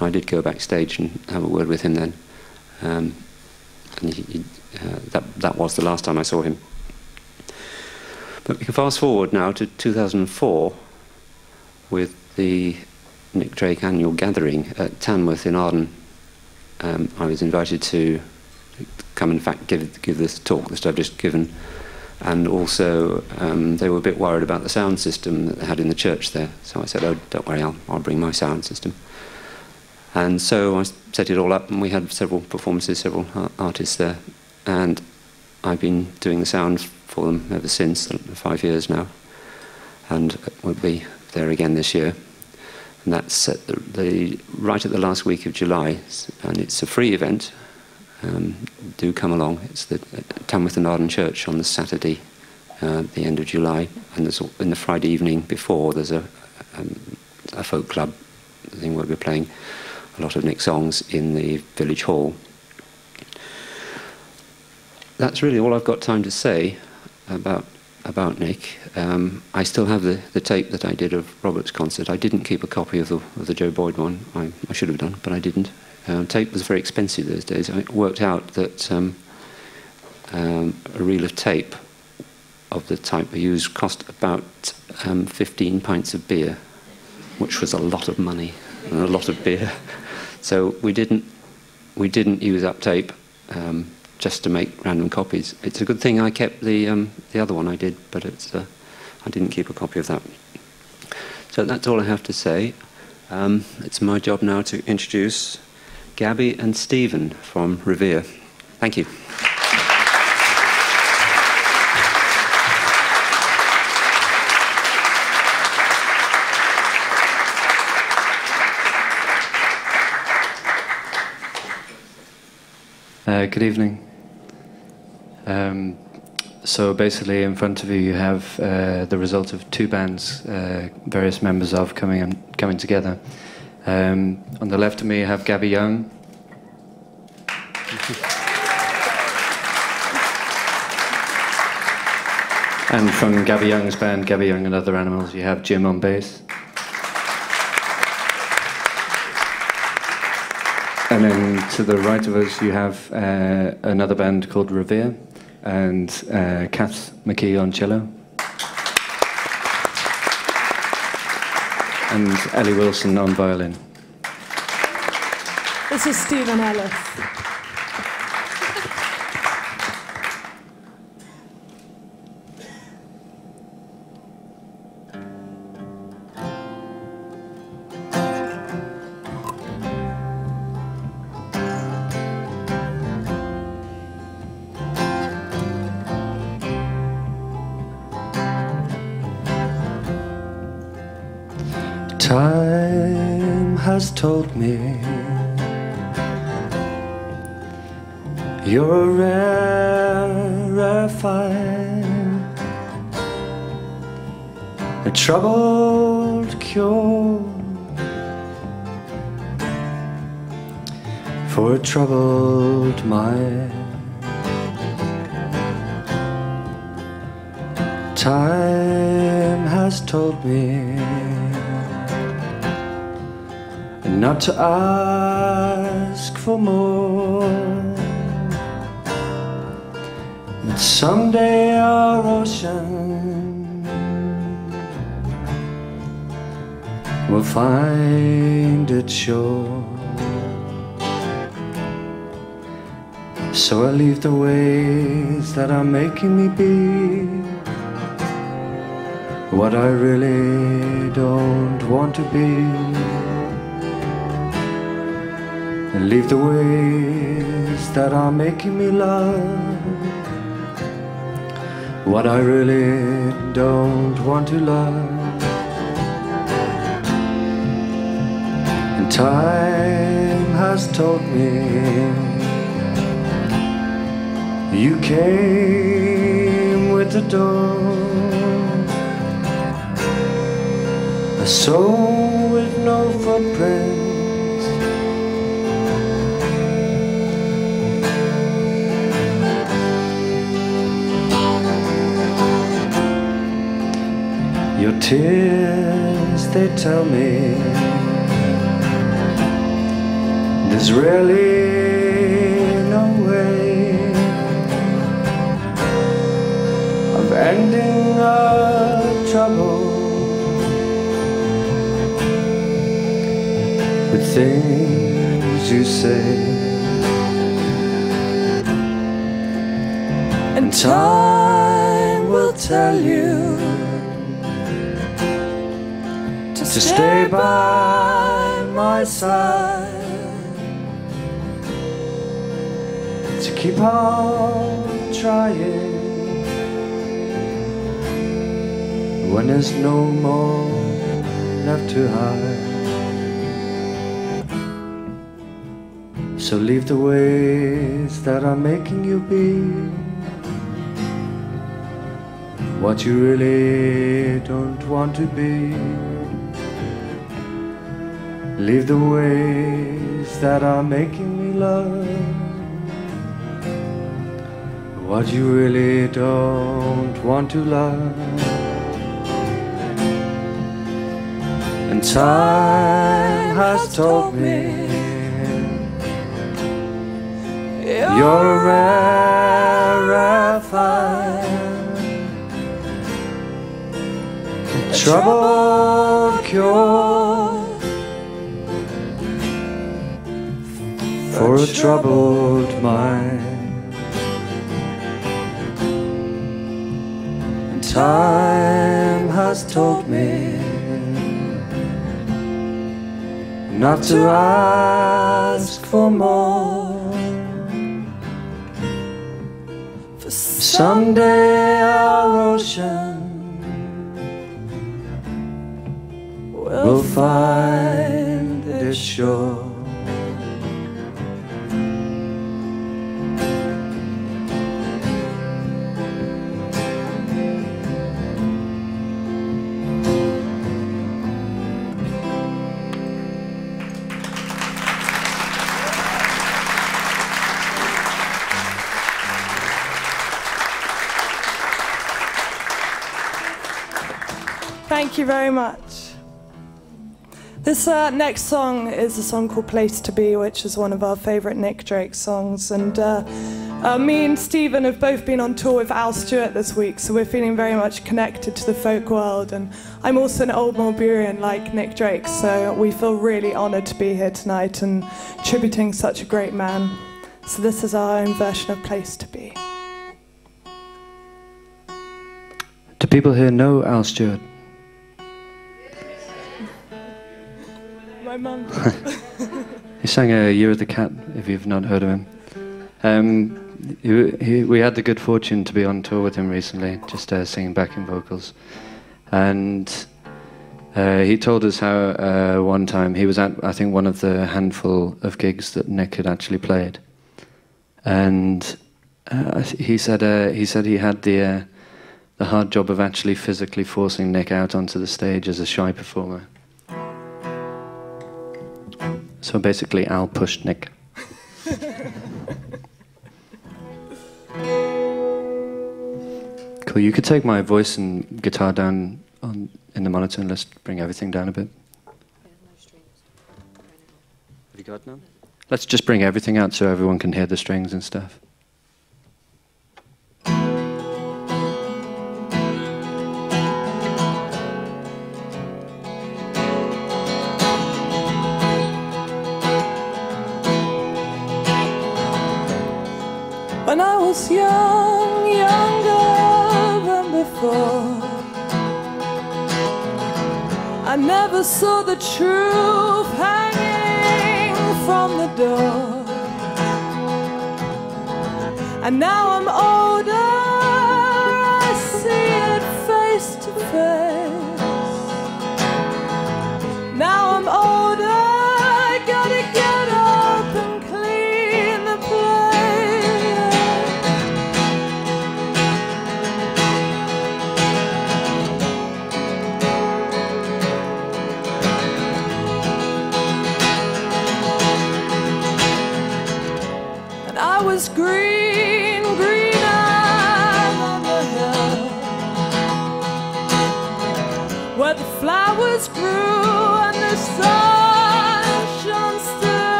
I did go backstage and have a word with him then. Um, and he, he, uh, that, that was the last time I saw him. But we can fast forward now to 2004 with the Nick Drake annual gathering at Tanworth in Arden. Um, I was invited to come in fact give, give this talk that I've just given. And also, um, they were a bit worried about the sound system that they had in the church there. So I said, oh, don't worry, I'll, I'll bring my sound system. And so I set it all up, and we had several performances, several artists there. And I've been doing the sound for them ever since, five years now. And we'll be there again this year. And that's at the, the, right at the last week of July. And it's a free event. Um, do come along. It's the Tanworth and Arden Church on the Saturday, uh, the end of July. And there's, in the Friday evening before, there's a, um, a folk club thing where we're playing a lot of Nick songs in the village hall. That's really all I've got time to say about about Nick. Um, I still have the, the tape that I did of Robert's concert. I didn't keep a copy of the, of the Joe Boyd one. I, I should have done, but I didn't. Uh, tape was very expensive those days. I worked out that um, um, a reel of tape of the type we used cost about um, 15 pints of beer, which was a lot of money and a lot of beer. So we didn't we didn't use up tape um, just to make random copies. It's a good thing I kept the um, the other one I did, but it's uh, I didn't keep a copy of that. So that's all I have to say. Um, it's my job now to introduce Gabby and Stephen from Revere. Thank you. Uh, good evening. Um, so basically, in front of you, you have uh, the result of two bands, uh, various members of coming and coming together. Um, on the left of me, you have Gabby Young. and from Gabby Young's band, Gabby Young and Other Animals, you have Jim on bass. And then to the right of us, you have uh, another band called Revere and uh, Kath McKee on cello. and Ellie Wilson on violin. This is Stephen Ellis. Troubled cure for a troubled mind. Time has told me not to ask for more. That someday our ocean will find its shore. So I leave the ways that are making me be what I really don't want to be and leave the ways that are making me love what I really don't want to love. Time has told me. You came with the dawn, a soul with no footprints. Your tears, they tell me there's really no way of ending our trouble with things you say. And time will tell you to stay by my side, keep on trying when there's no more left to hide. So leave the ways that are making you be what you really don't want to be. Leave the ways that are making me love what you really don't want to love. And time has told me you're a rare, rare find, troubled cure. for a troubled mind. Time has told me not to ask for more. For someday our ocean will find its shore. Thank you very much. This uh, next song is a song called Place to Be, which is one of our favourite Nick Drake songs. And uh, Uh, me and Stephen have both been on tour with Al Stewart this week, so we're feeling very much connected to the folk world. And I'm also an old Marlburian like Nick Drake, so we feel really honoured to be here tonight and tributing such a great man. So this is our own version of Place to Be. Do people here know Al Stewart? My mum. He sang uh, Year of the Cat, if you've not heard of him. Um, he, he, we had the good fortune to be on tour with him recently, just uh, singing backing vocals. And uh, he told us how uh, one time he was at, I think, one of the handful of gigs that Nick had actually played. And uh, he said uh, he said he had the uh, the hard job of actually physically forcing Nick out onto the stage as a shy performer. So basically, Al pushed Nick. Cool. You could take my voice and guitar down on in the monitor and let's bring everything down a bit. Have you got none? Let's just bring everything out so everyone can hear the strings and stuff. Was young, younger than before, I never saw the truth hanging from the door. And now I'm older,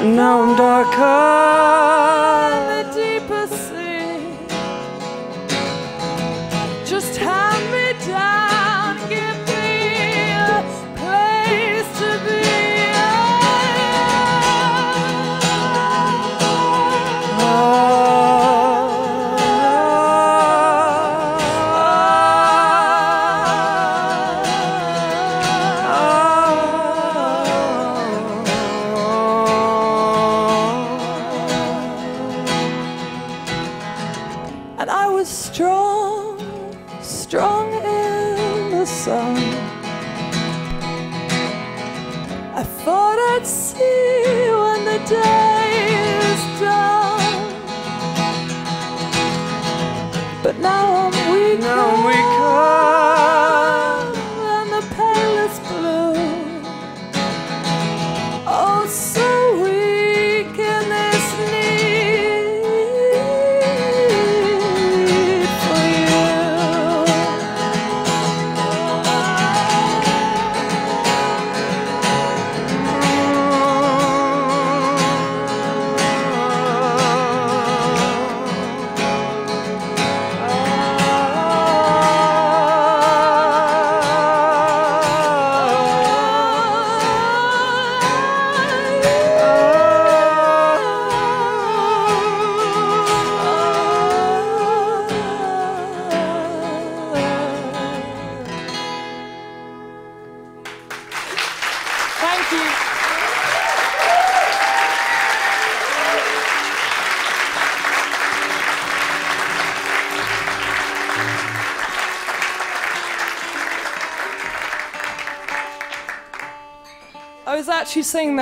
Now I'm darker.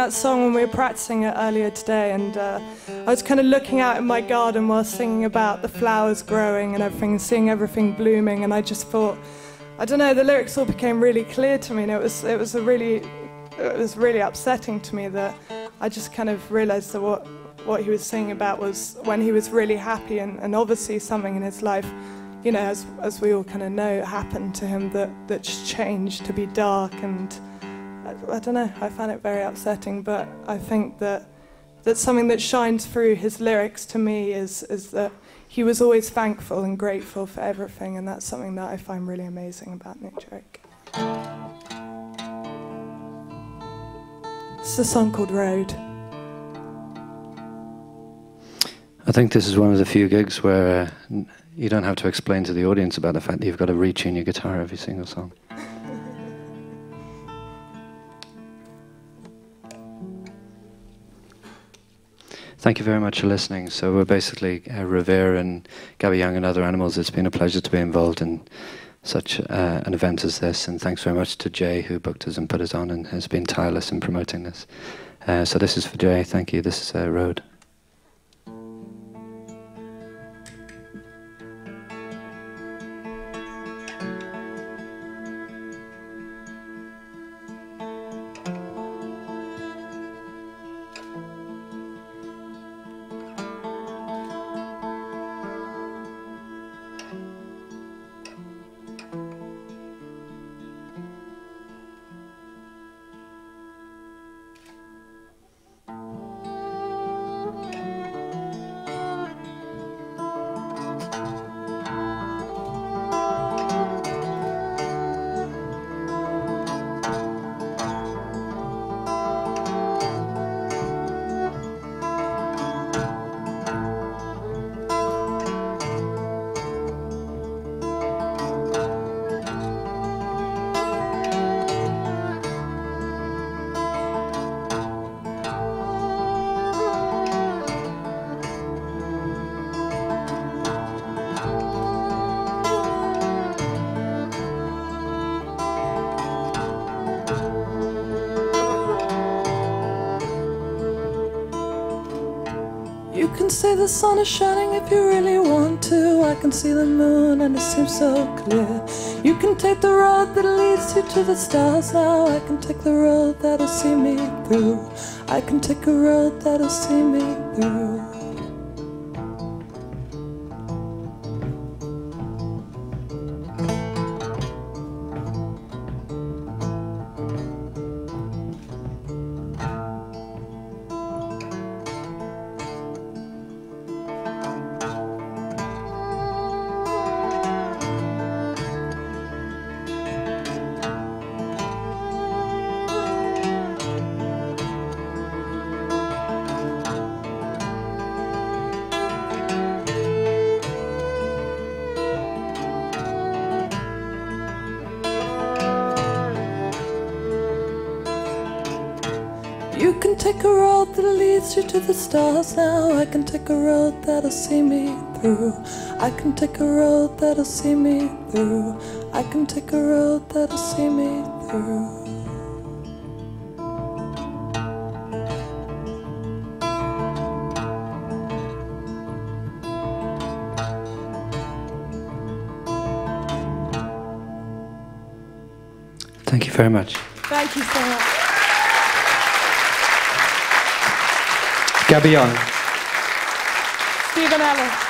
That song when we were practicing it earlier today, and uh, I was kind of looking out in my garden while singing about the flowers growing and everything, and seeing everything blooming, and I just thought, I don't know, the lyrics all became really clear to me, and it was it was a really it was really upsetting to me that I just kind of realised that what what he was singing about was when he was really happy, and, and obviously something in his life, you know, as as we all kind of know, happened to him that that changed to be dark and I, don't know. I find it very upsetting, but I think that that something that shines through his lyrics to me is is that he was always thankful and grateful for everything, and that's something that I find really amazing about Nick Drake. It's a song called Road. I think this is one of the few gigs where uh, you don't have to explain to the audience about the fact that you've got to retune your guitar every single song. Thank you very much for listening. So we're basically uh, Revere and Gabby Young and other animals. It's been a pleasure to be involved in such uh, an event as this, and thanks very much to Jay who booked us and put us on and has been tireless in promoting this. Uh, so this is for Jay. Thank you. This is uh, Road. The sun is shining if you really want to. I can see the moon and it seems so clear. You can take the road that leads you to the stars now. I can take the road that'll see me through. I can take a road that'll see me through. To the stars now. I can take a road that'll see me through. I can take a road that'll see me through. I can take a road that'll see me through. Thank you very much. Thank you so much. Gabby Young. Stephen Ellis.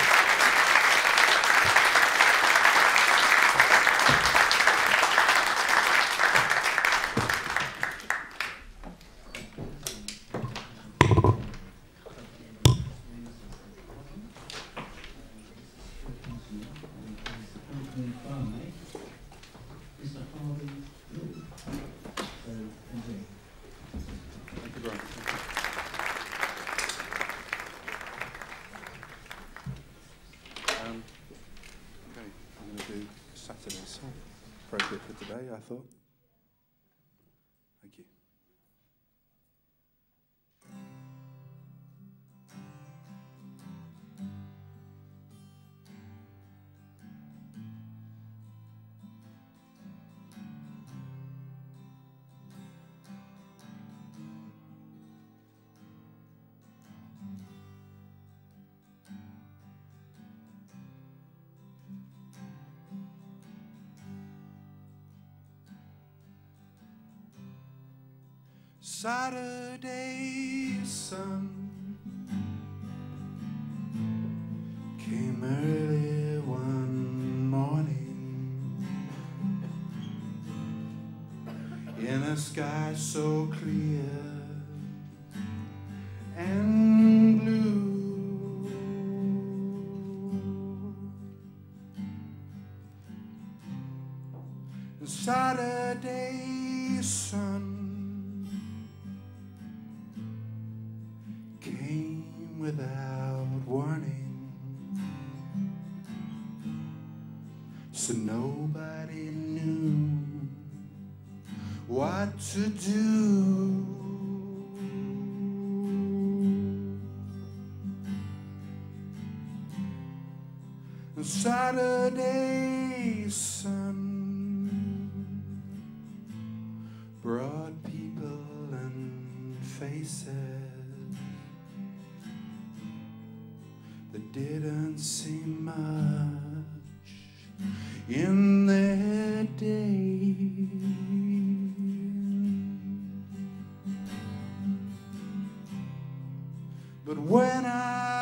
But when I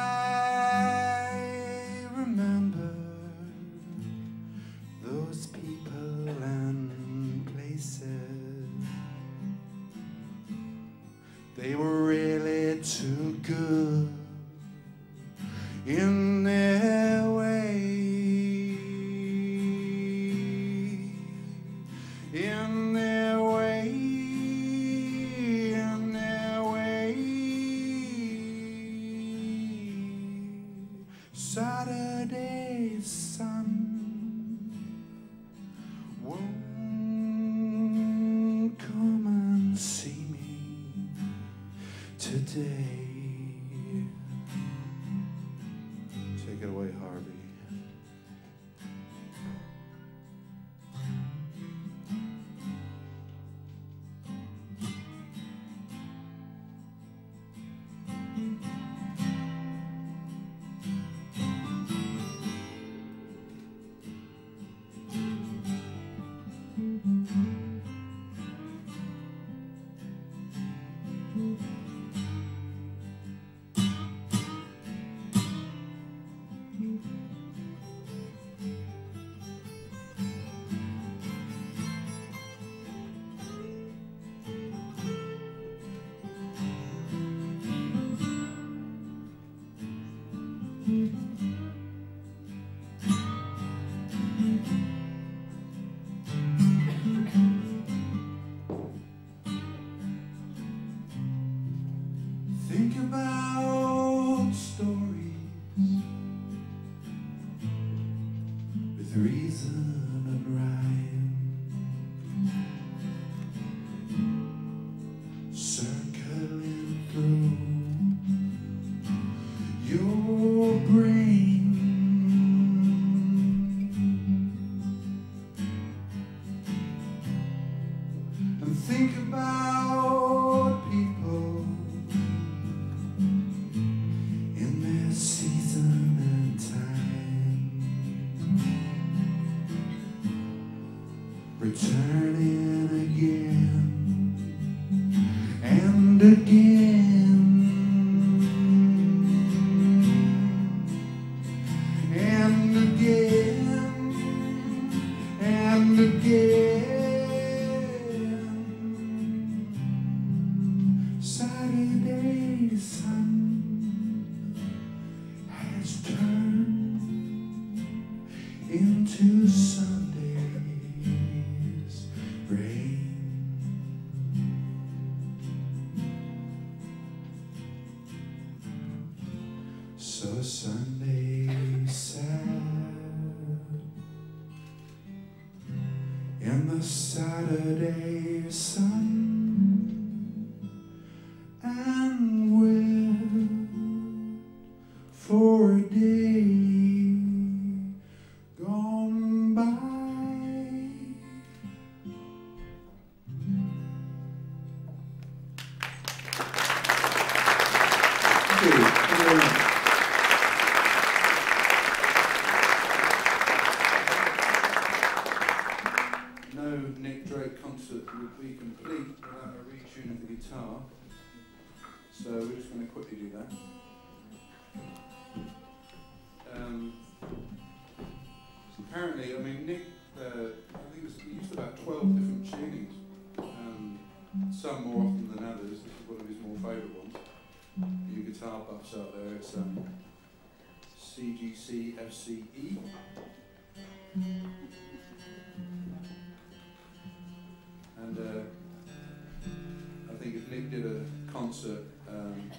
did a concert, um,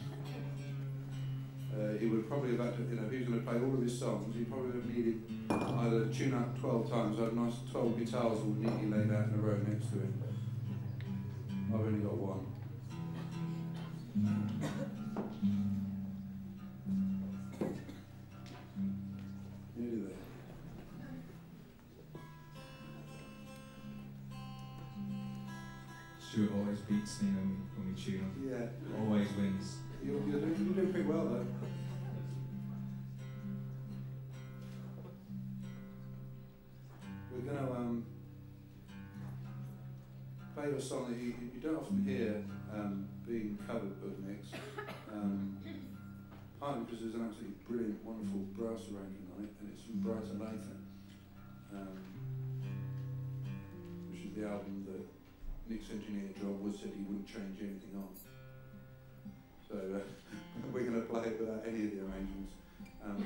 uh, he would probably had to, you know, if he was going to play all of his songs, he probably would needed either tune up 12 times, have nice 12 guitars all neatly laid out in a row next to him. I've only got one. Nearly there. Beats me when, when we tune him. Yeah. Always wins. You're, you're, doing, you're doing pretty well though. We're going to um, play you a song that you, you don't often hear um, being covered by Nick's. Um, partly because there's an absolutely brilliant, wonderful brass arrangement on it, and it's from Bryter Layter, um, which is the album that Nick's engineer John Wood said he wouldn't change anything on. So uh, we're going to play it without any of the arrangements. Um,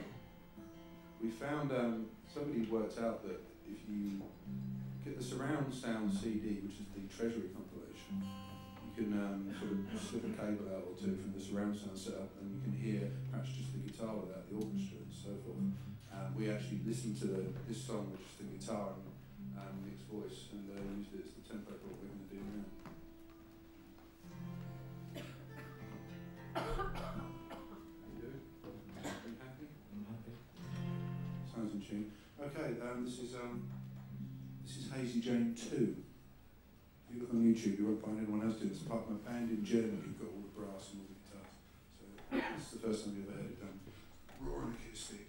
we found um, somebody worked out that if you get the surround sound CD, which is the Treasury compilation, you can um, sort of slip a cable out or two from the surround sound setup, and you can hear perhaps just the guitar without the orchestra and so forth. Um, we actually listened to the, this song with just the guitar and um, Nick's voice, and uh, used it as the tempo for Sounds in tune. Okay, um, this is um, this is Hazey Jane Two. If you look on YouTube, you won't find anyone else doing this apart from a band in Germany who've got all the brass and all the guitars. So this is the first time you've ever heard it done. And acoustic.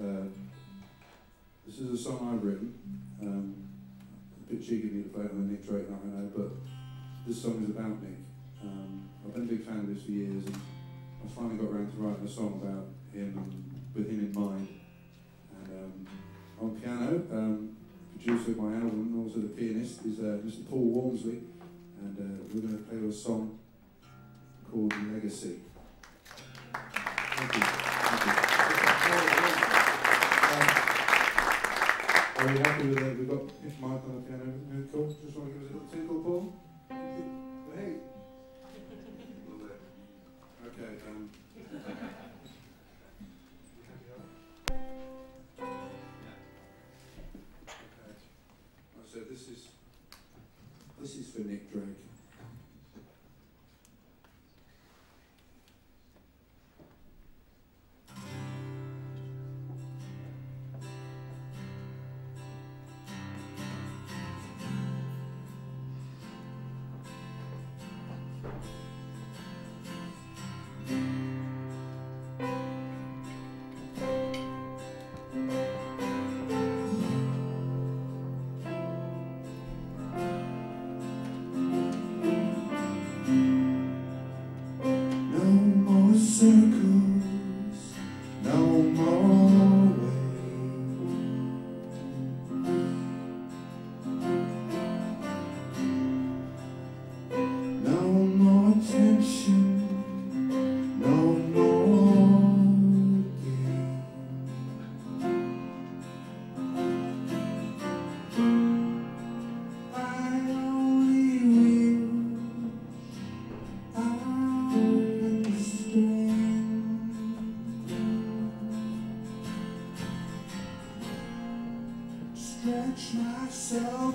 Uh, this is a song I've written. Um, a bit cheeky me to play it on the Nick Drake night, I know, but this song is about Nick. Um, I've been a big fan of this for years, and I finally got around to writing a song about him with him in mind. And um, on piano, um, producer of my album, and also the pianist, is uh, Mr. Paul Walmsley, and uh, we're going to play a song called Legacy. Thank you. Thank you. Are you happy with it? We've got Mike on the piano. Everything Cool. Just want to give us a little tinkle, Paul. Hey. A little bit. Okay. Um, myself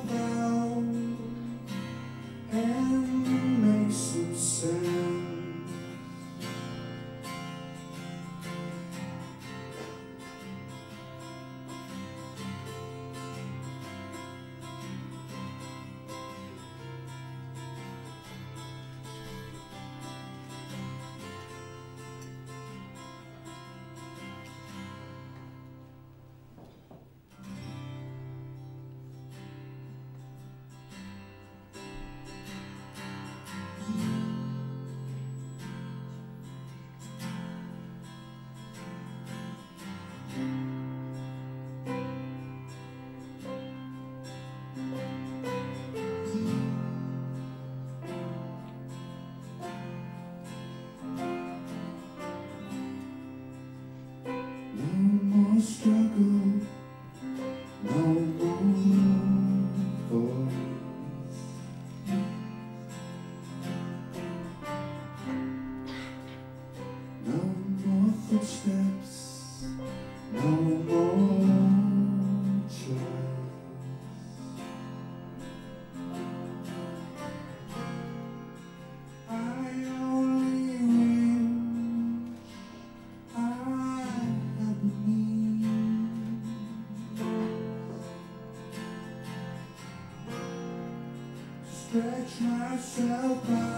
Stretch myself out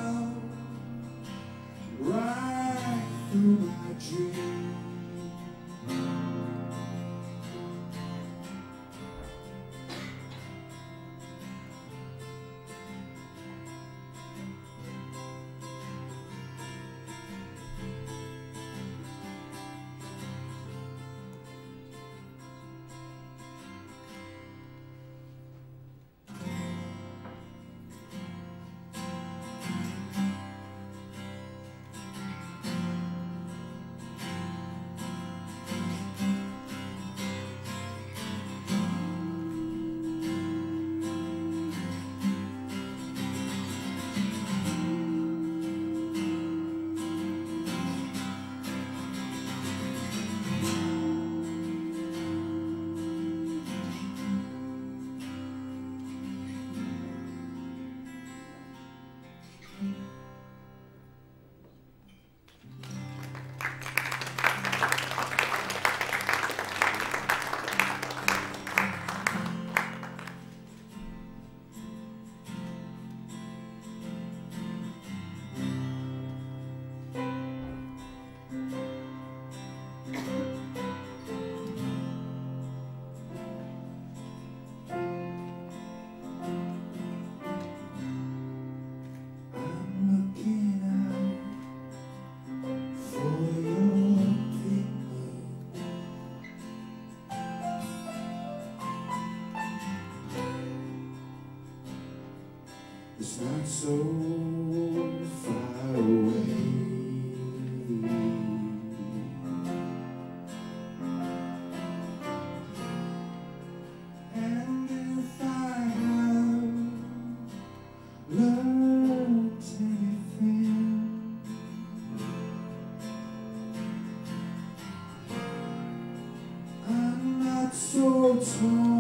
so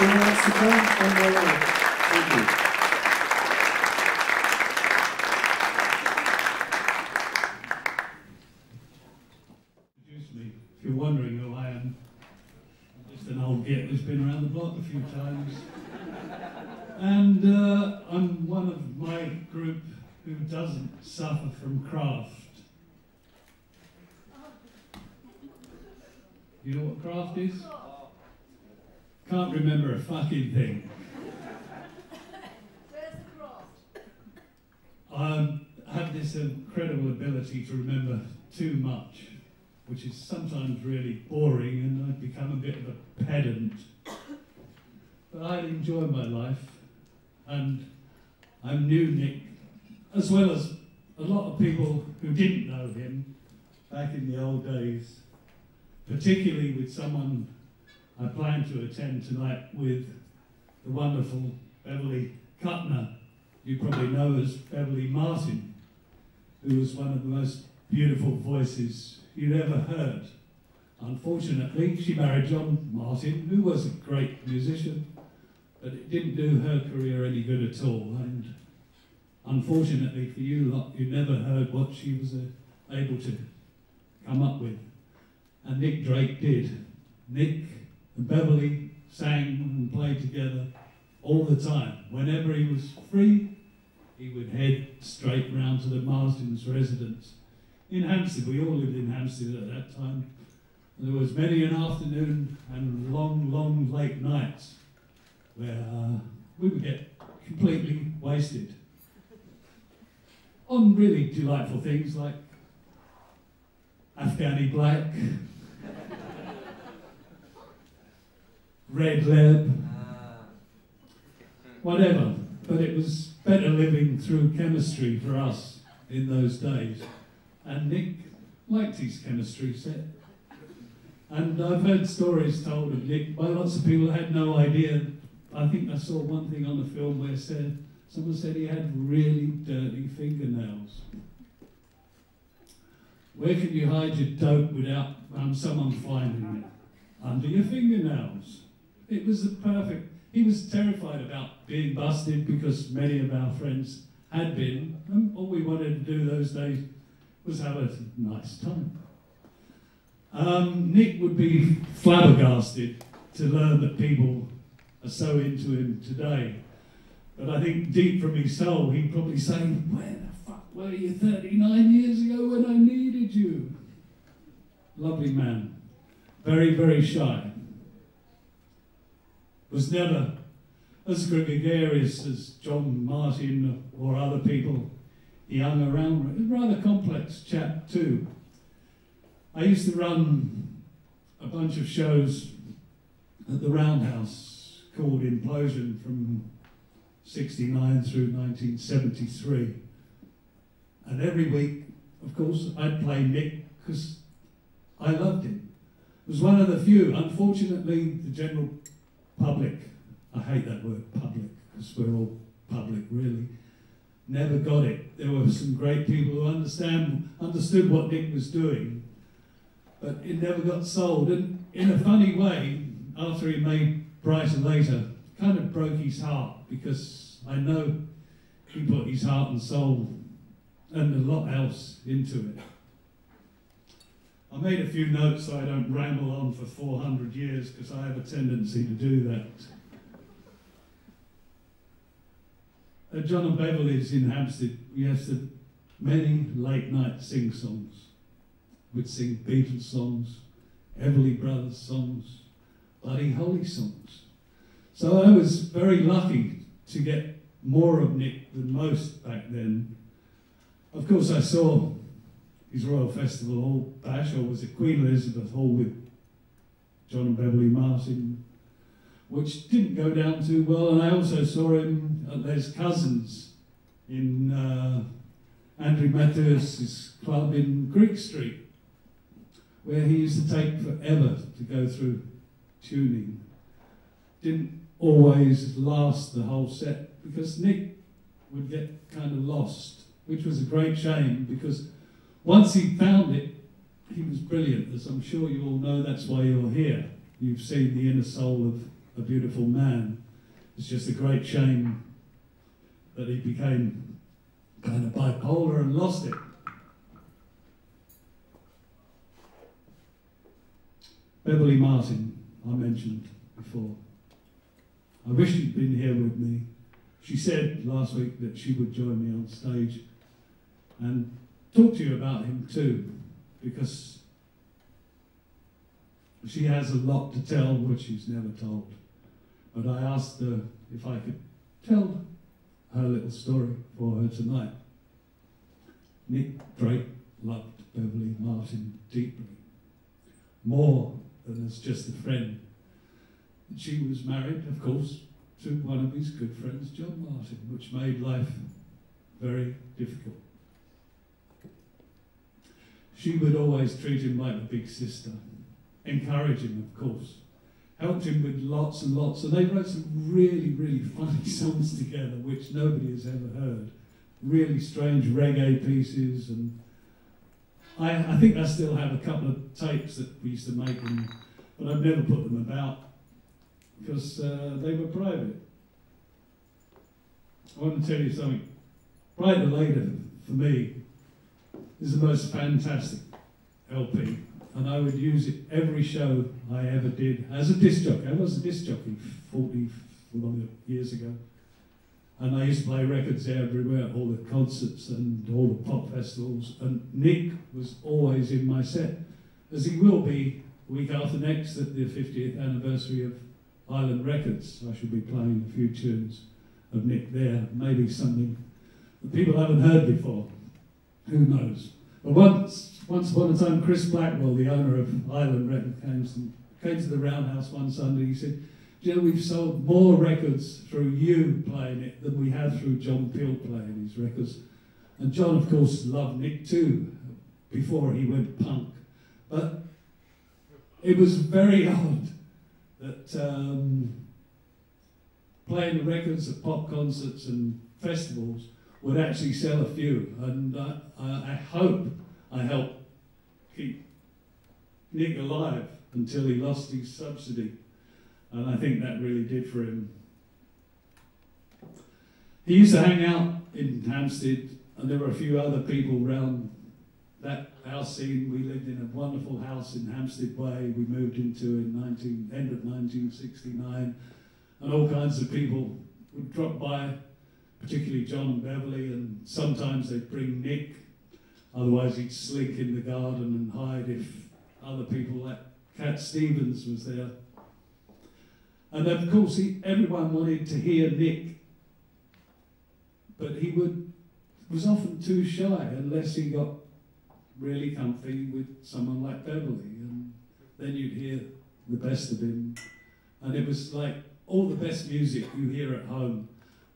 You. introduce me. If you're wondering who I am, I'm just an old git who's been around the block a few times. And uh, I'm one of my group who doesn't suffer from craft. You know what craft is? Can't remember a fucking thing. Um, I have this incredible ability to remember too much, which is sometimes really boring, and I've become a bit of a pedant. But I enjoy my life, and I'm new Nick, as well as a lot of people who didn't know him back in the old days, particularly with someone I plan to attend tonight with the wonderful Beverly Kutner, you probably know as Beverly Martyn, who was one of the most beautiful voices you'd ever heard. Unfortunately, she married John Martyn, who was a great musician, but it didn't do her career any good at all. And unfortunately for you lot, you never heard what she was uh, able to come up with. And Nick Drake did. Nick Beverly sang and played together all the time. Whenever he was free, he would head straight round to the Marsden's residence in Hampstead. We all lived in Hampstead at that time. There was many an afternoon and long, long late nights where uh, we would get completely wasted on really delightful things like Afghani Black, Red Leb, whatever. But it was better living through chemistry for us in those days. And Nick liked his chemistry set. And I've heard stories told of Nick by lots of people who had no idea. I think I saw one thing on the film where said someone said he had really dirty fingernails. Where can you hide your dope without um, someone finding it? Under your fingernails. It was the perfect. He was terrified about being busted because many of our friends had been. And all we wanted to do those days was have a nice time. Um, Nick would be flabbergasted to learn that people are so into him today. But I think deep from his soul, he'd probably say, Where the fuck were you 39 years ago when I needed you? Lovely man. Very, very shy. Was never as gregarious as John Martyn or other people he hung around rather complex chap, too. I used to run a bunch of shows at the Roundhouse called Implosion from 69 through 1973. And every week, of course, I'd play Nick because I loved him. It was one of the few. Unfortunately, the general public, I hate that word public because we're all public really, never got it. There were some great people who understand, understood what Nick was doing, but it never got sold. And in a funny way, after he made Bryter Layter, kind of broke his heart because I know he put his heart and soul and a lot else into it. I made a few notes so I don't ramble on for 400 years because I have a tendency to do that. At John and Beverly's in Hampstead, we used to many late night sing songs. We'd sing Beatles songs, Everly Brothers songs, Buddy Holly songs. So I was very lucky to get more of Nick than most back then. Of course, I saw his Royal Festival Hall bash, or was it Queen Elizabeth Hall with John and Beverly Martyn, which didn't go down too well. And I also saw him at Les Cousins in uh, Andrew Matthews' club in Greek Street, where he used to take forever to go through tuning. Didn't always last the whole set because Nick would get kind of lost, which was a great shame because once he found it, he was brilliant. As I'm sure you all know, that's why you're here. You've seen the inner soul of a beautiful man. It's just a great shame that he became kind of bipolar and lost it. Beverly Martyn, I mentioned before. I wish she'd been here with me. She said last week that she would join me on stage and talk to you about him too, because she has a lot to tell which she's never told. But I asked her if I could tell her little story for her tonight. Nick Drake loved Beverly Martyn deeply, more than as just a friend. She was married, of course, to one of his good friends, John Martyn, which made life very difficult. She would always treat him like a big sister, encourage him, of course, helped him with lots and lots, and they wrote some really, really funny songs together, which nobody has ever heard. Really strange reggae pieces, and I, I think I still have a couple of tapes that we used to make, and, but I've never put them about because uh, they were private. I want to tell you something. Bryter Layter, for me, is the most fantastic LP, and I would use it every show I ever did as a disc jockey. I was a disc jockey 40 years ago, and I used to play records everywhere, all the concerts and all the pop festivals, and Nick was always in my set, as he will be week after next at the 50th anniversary of Island Records. I shall be playing a few tunes of Nick there, maybe something that people haven't heard before. Who knows? But once, once upon a time, Chris Blackwell, the owner of Island Records, came to, came to the Roundhouse one Sunday. He said, "Do you know, we've sold more records through you playing it than we have through John Peel playing his records." And John, of course, loved Nick too before he went punk. But it was very odd that um, playing the records at pop concerts and festivals would actually sell a few. And uh, I, I hope I helped keep Nick alive until he lost his subsidy. And I think that really did for him. He used to hang out in Hampstead, and there were a few other people around that house scene. We lived in a wonderful house in Hampstead Way. We moved into in 19, end of 1969, and all kinds of people would drop by, particularly John and Beverly, and sometimes they'd bring Nick. Otherwise, he'd slink in the garden and hide if other people like Cat Stevens was there. And of course, he, everyone wanted to hear Nick, but he would was often too shy unless he got really comfy with someone like Beverly, and then you'd hear the best of him. And it was like all the best music you hear at home.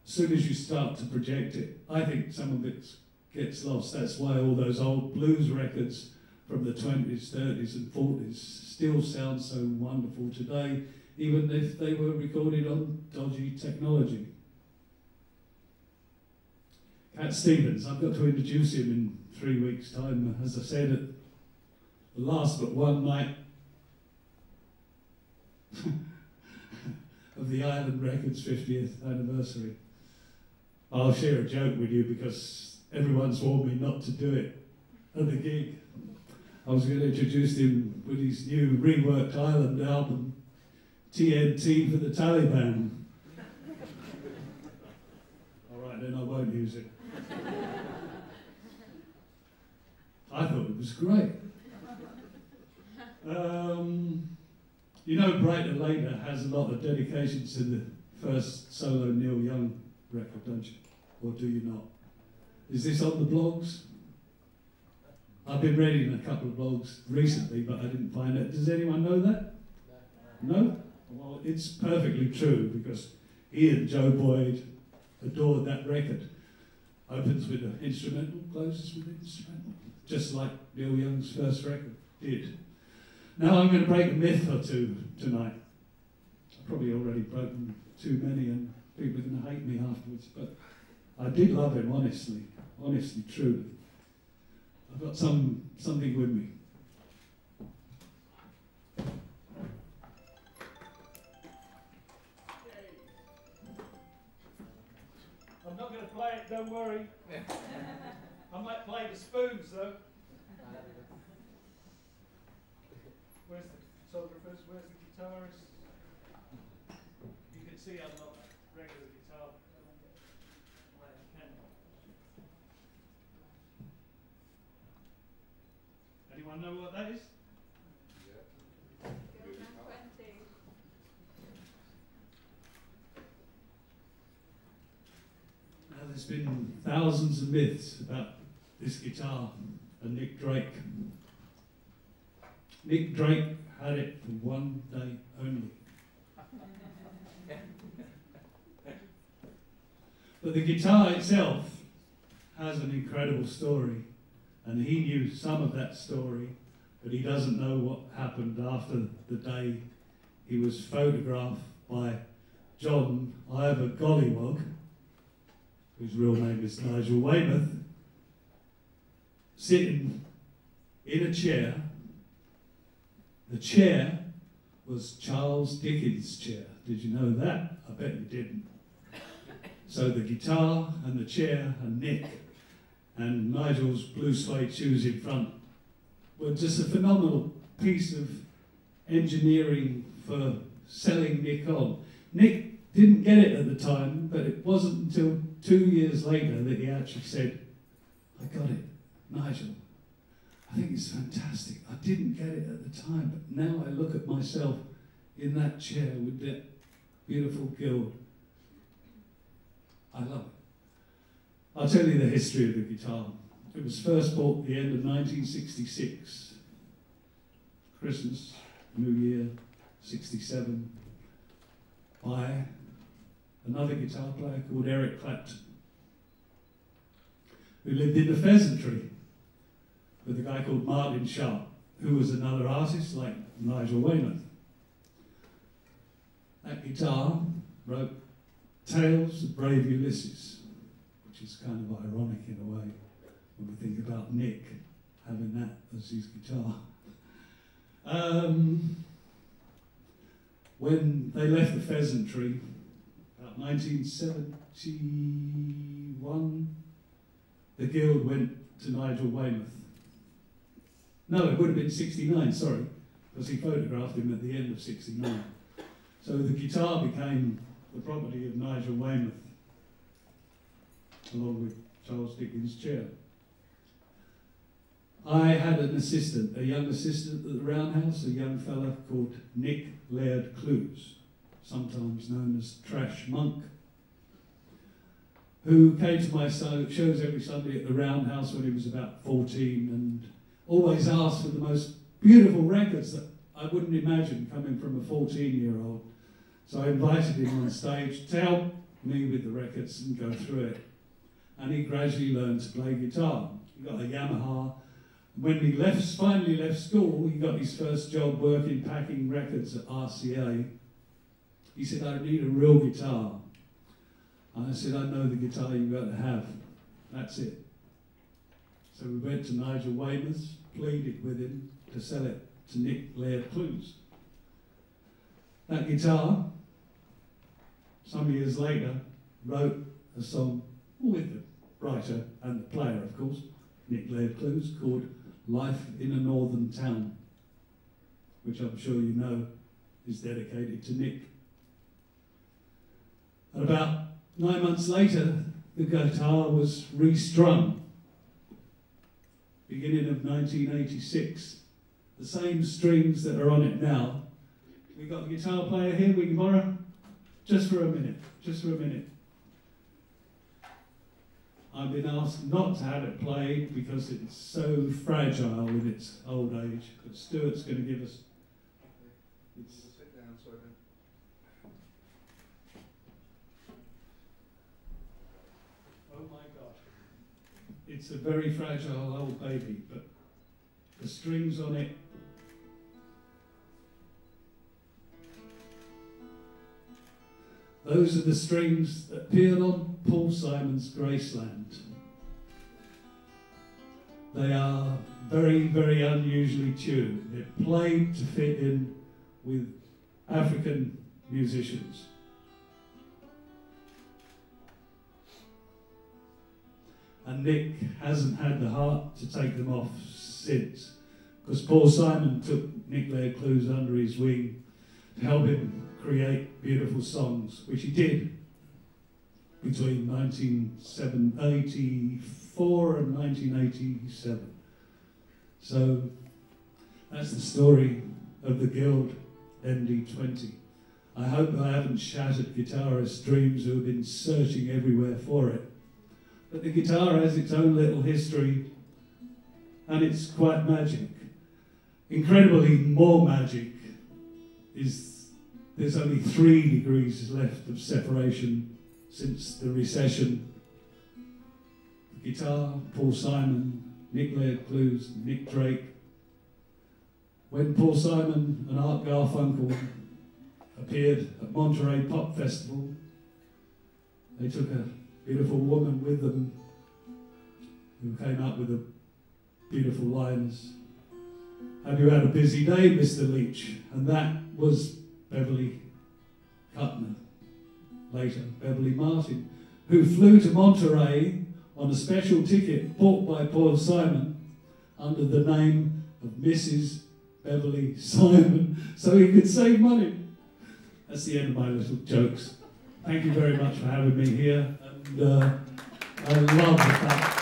Soon as you start to project it, I think some of it gets lost. That's why all those old blues records from the 20s, 30s, and 40s still sound so wonderful today, even if they were recorded on dodgy technology. Cat Stevens, I've got to introduce him in three weeks' time, as I said at the last but one night of the Island Records 50th anniversary. I'll share a joke with you because everyone's warned me not to do it at the gig. I was going to introduce him with his new reworked Island album, TNT for the Taliban. All right, then I won't use it. I thought it was great. Um, You know, Bryter Layter has a lot of dedications to the first solo Neil Young record, don't you? Or do you not? Is this on the blogs? I've been reading a couple of blogs recently, but I didn't find it. Does anyone know that? No? Well, it's perfectly true because Ian Joe Boyd adored that record. Opens with an instrumental, closes with an instrumental, just like Neil Young's first record did. Now I'm going to break a myth or two tonight. I've probably already broken too many and people are going to hate me afterwards, but I did love him, honestly, honestly, truly. I've got some something with me. I'm not going to play it, don't worry. I might play the spoons though. Where's the photographers? Where's the guitarist? You can see I'm not a regular guitar. player. Can you? Anyone know what that is? Now, there's been thousands of myths about this guitar and Nick Drake. Nick Drake had it for one day only. But the guitar itself has an incredible story, and he knew some of that story, but he doesn't know what happened after the day he was photographed by John Ivor Gollywog, whose real name is Nigel Waymouth, sitting in a chair. The chair was Charles Dickens' chair. Did you know that? I bet you didn't. So the guitar and the chair and Nick and Nigel's blue suede shoes in front were just a phenomenal piece of engineering for selling Nick on. Nick didn't get it at the time, but it wasn't until two years later that he actually said, I got it, Nigel. I think it's fantastic. I didn't get it at the time, but now I look at myself in that chair with that beautiful girl. I love it. I'll tell you the history of the guitar. It was first bought at the end of 1966. Christmas, New Year, 67, by another guitar player called Eric Clapton, who lived in the Pheasantry with a guy called Martin Sharp, who was another artist like Nigel Waymouth. That guitar wrote Tales of Brave Ulysses, is kind of ironic in a way when we think about Nick having that as his guitar. Um, when they left the Pheasantry, about 1971, the Guild went to Nigel Waymouth. No, it would have been 69, sorry, because he photographed him at the end of 69. So the guitar became the property of Nigel Waymouth, along with Charles Dickens' chair. I had an assistant, a young assistant at the Roundhouse, a young fella called Nick Laird-Clowes, sometimes known as Trash Monk, who came to my shows every Sunday at the Roundhouse when he was about 14 and always asked for the most beautiful records that I wouldn't imagine coming from a 14 year old. So I invited him on stage to help me with the records and go through it. And he gradually learned to play guitar. He got a Yamaha. When he left, finally left school, he got his first job working packing records at RCA. He said, I need a real guitar. And I said, I know the guitar you've got to have. That's it. So we went to Nigel Waymouth, pleaded with him to sell it to Nick Laird-Clowes. That guitar, some years later, wrote a song with the writer and the player, of course, Nick Laird-Clowes, called Life in a Northern Town, which I'm sure you know is dedicated to Nick. And about nine months later, the guitar was restrung, beginning of 1986. The same strings that are on it now We've got the guitar player here we can borrow? Just for a minute, just for a minute. I've been asked not to have it played because it's so fragile in its old age. But Stuart's going to give us. It's Sit down so Oh my God. It's a very fragile old baby, but the strings on it. Those are the strings that appeared on Paul Simon's Graceland. They are very, very unusually tuned. They're played to fit in with African musicians. and Nick hasn't had the heart to take them off since. Because Paul Simon took Nick Laird-Clowes under his wing to help him create beautiful songs, which he did between 1984 and 1987. So that's the story of the Guild MD20. I hope I haven't shattered guitarists' dreams who have been searching everywhere for it. But the guitar has its own little history and it's quite magic. Incredibly more magic is there's only three degrees left of separation since the recession. The guitar, Paul Simon, Nick Laird-Clowes, Nick Drake. When Paul Simon and Art Garfunkel appeared at Monterey Pop Festival, they took a beautiful woman with them who came up with a beautiful lines. Have you had a busy day, Mr. Leach? And that was Beverly Kutner, later Beverly Martyn, who flew to Monterey on a special ticket bought by Paul Simon under the name of Mrs. Beverly Simon so he could save money. That's the end of my little jokes. Thank you very much for having me here. And uh, I love the fact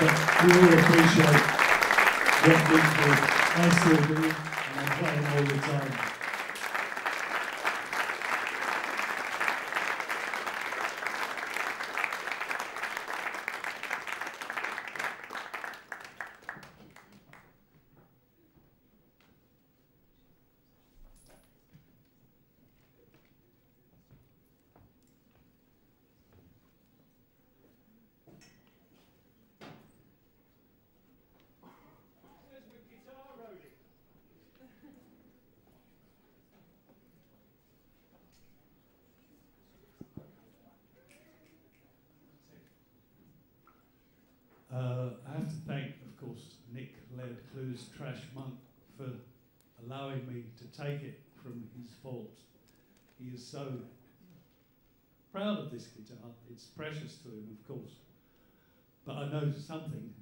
that we all appreciate what we do. I still do, and I'm playing all the time. Uh, I have to thank, of course, Nick Laird Clues Trash Monk for allowing me to take it from his fault. He is so proud of this guitar. It's precious to him, of course. But I know something.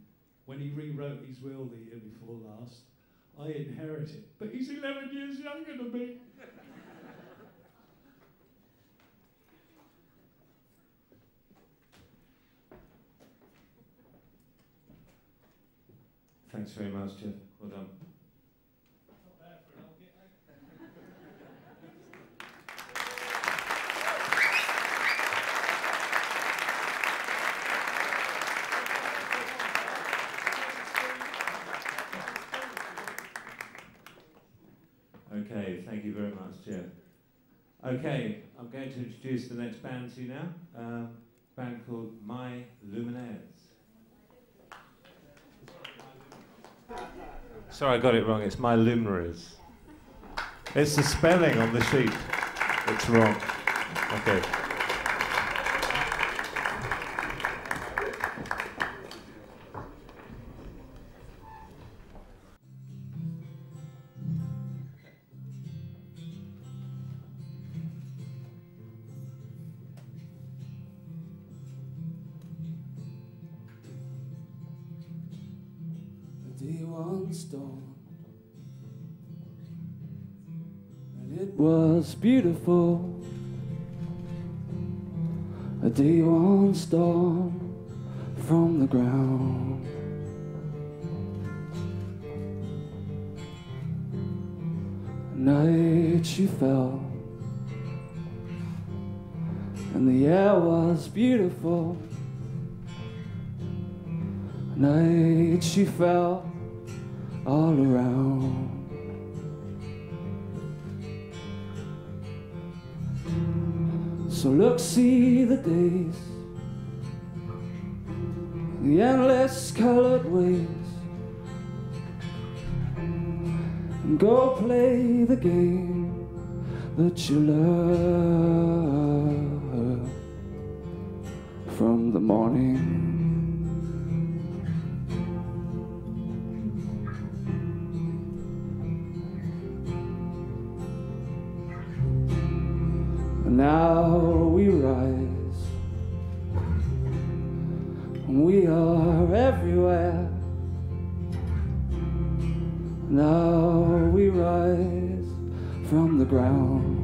When he rewrote his will the year before last, I inherit it. But he's 11 years younger than me. Thanks very much, Jeff. Well done. Okay, thank you very much, Jeff. Okay, I'm going to introduce the next band to you now. Um, band called My Luminaires. Sorry, I got it wrong. It's My Luminaries. It's the spelling on the sheet. It's wrong. Okay. Beautiful. A day once dawned from the ground. Night she fell, and the air was beautiful. Night she fell all around. So look, see the days, the endless colored ways, and go play the game that you love from the morning. Now we rise, we are everywhere. Now we rise from the ground.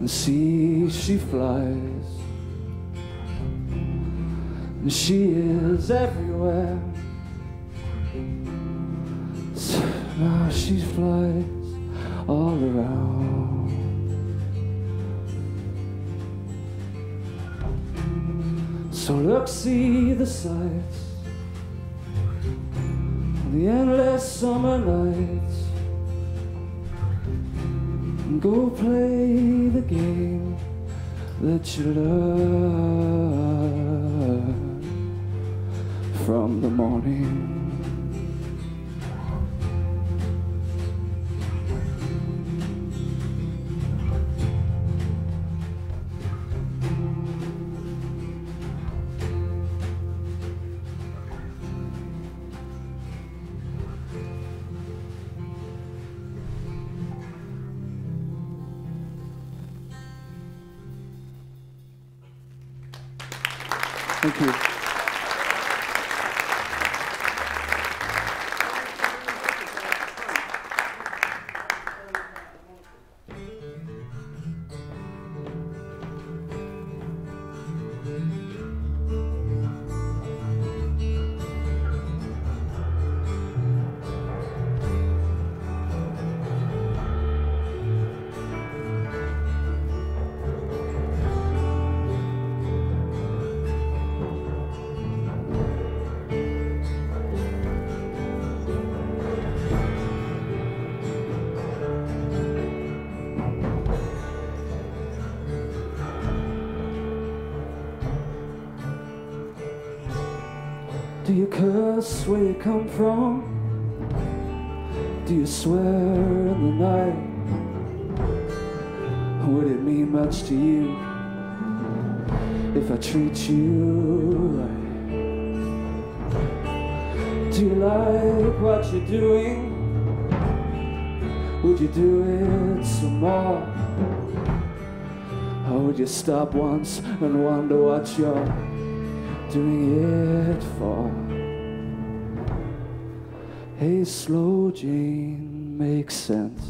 And see she flies, and she is everywhere. Now she flies all around. So look, see the sights, the endless summer nights, and go play the game that you love from the morning. Do you curse where you come from? Do you swear in the night? Would it mean much to you if I treat you right? Do you like what you're doing? Would you do it some more? Or would you stop once and wonder what you're doing it for? Hey, slow Jane makes sense.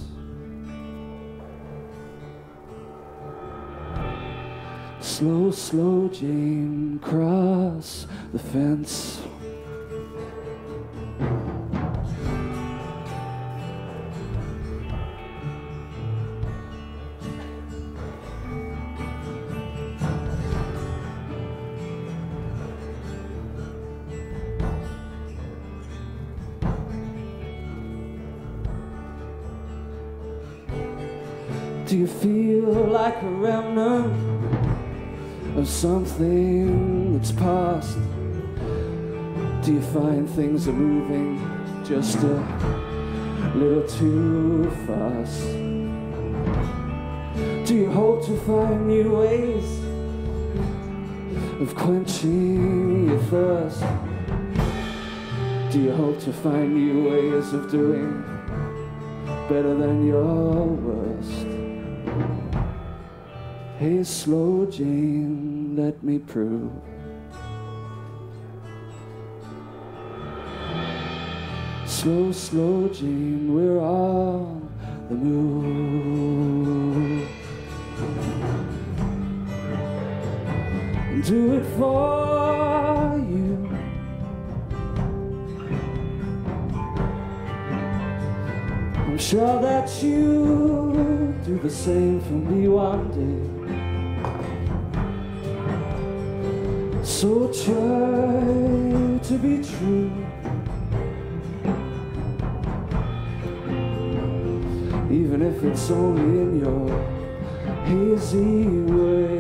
Slow, slow Jane, cross the fence. Do you find things are moving just a little too fast? Do you hope to find new ways of quenching your thirst? Do you hope to find new ways of doing better than your worst? Hey, slow Jane, let me prove. Slow, slow, Jane, we're on the move. Do it for you. I'm sure that you'll do the same for me one day. So try to be true. If it's only in your hazy way.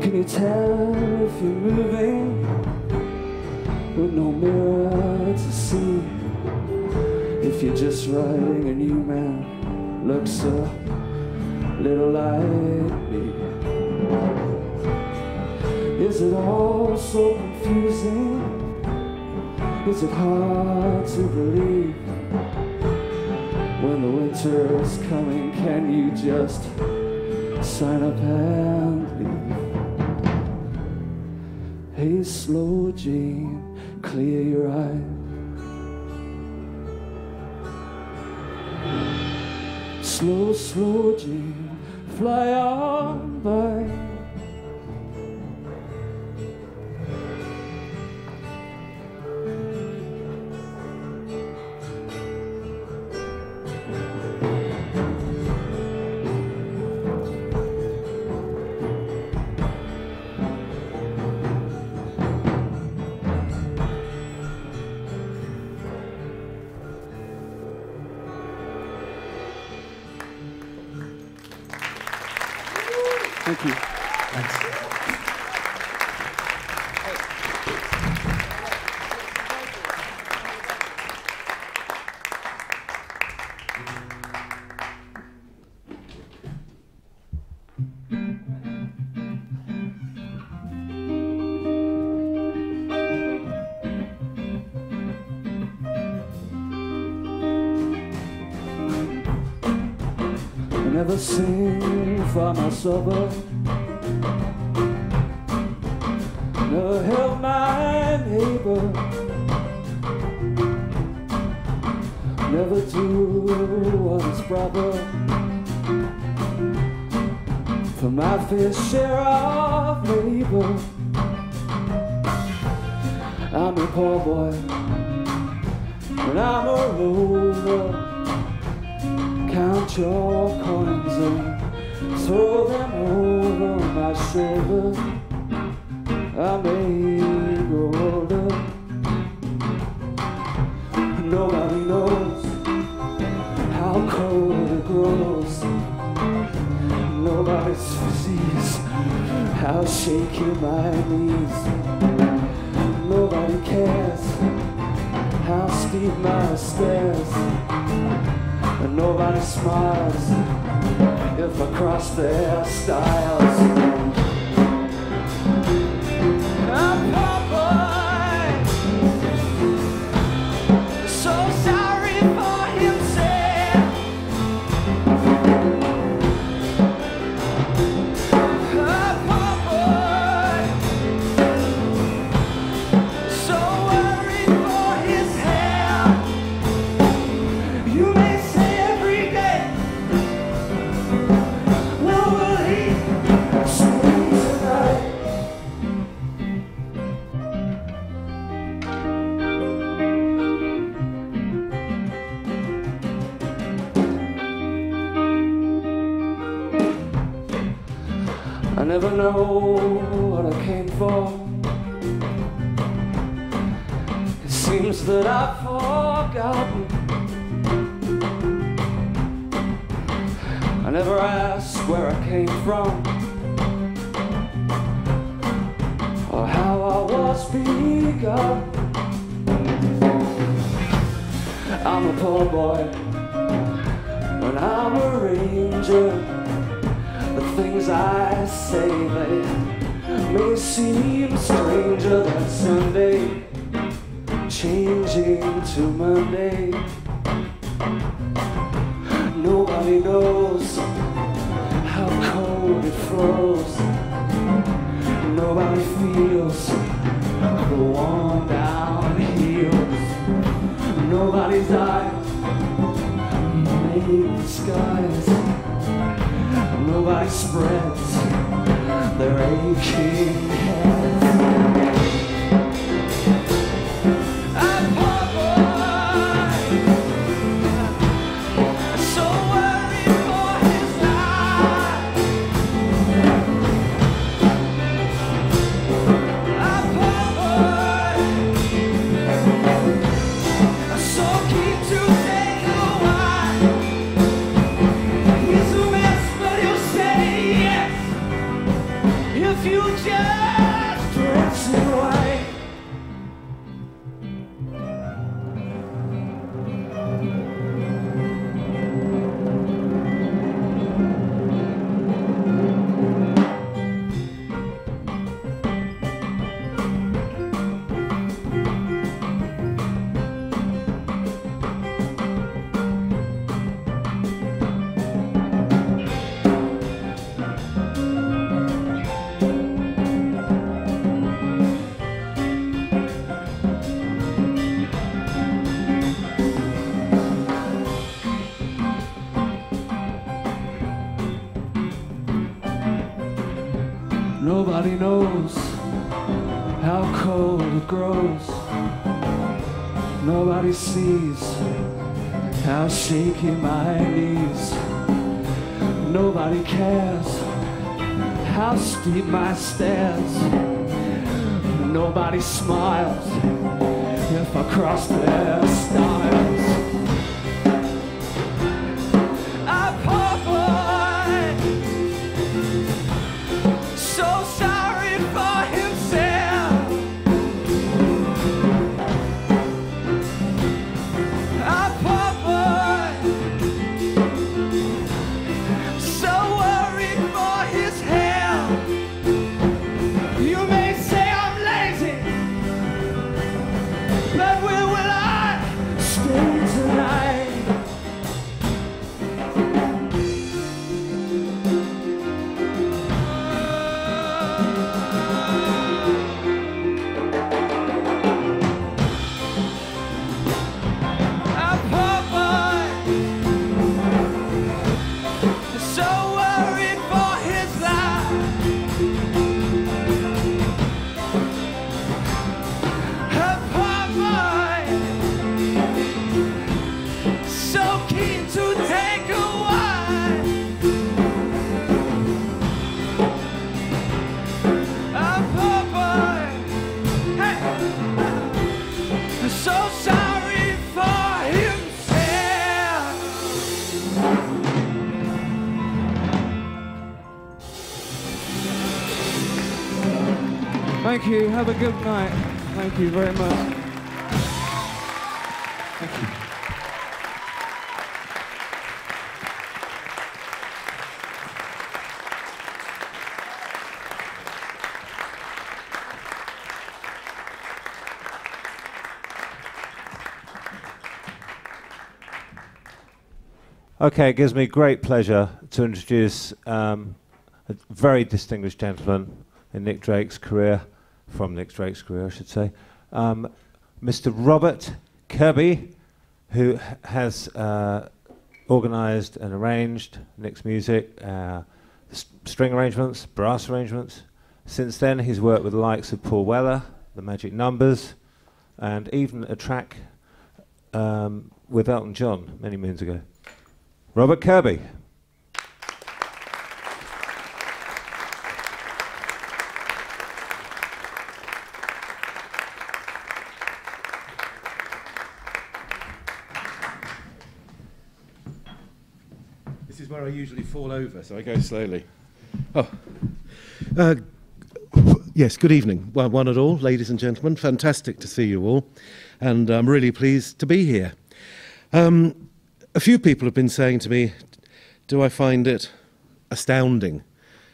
Can you tell if you're moving with no mirror to see? If you're just riding a new man, looks a little like me. Is it all so confusing? Is it hard to believe? When the winter is coming, can you just sign up and leave? Hey, slow Jane, clear your eyes. Slow, slow Jane, fly on by. Sing for my supper. Never help my neighbor. Never do what is proper. For my fair share of my know grows. Nobody sees how shaky my knees. Nobody cares how steep my stairs. Nobody smiles if I cross their styles. Have a good night. Thank you very much. Thank you. Okay, it gives me great pleasure to introduce um, a very distinguished gentleman in Nick Drake's career, from Nick Drake's career, I should say, um, Mr. Robert Kirby, who has uh, organised and arranged Nick's music, uh, string arrangements, brass arrangements. Since then, he's worked with the likes of Paul Weller, the Magic Numbers, and even a track um, with Elton John many moons ago. Robert Kirby. Usually fall over, so I go slowly. Oh. Uh, yes, good evening, one, one and all, ladies and gentlemen. Fantastic to see you all, and I'm really pleased to be here. Um, a few people have been saying to me, Do I find it astounding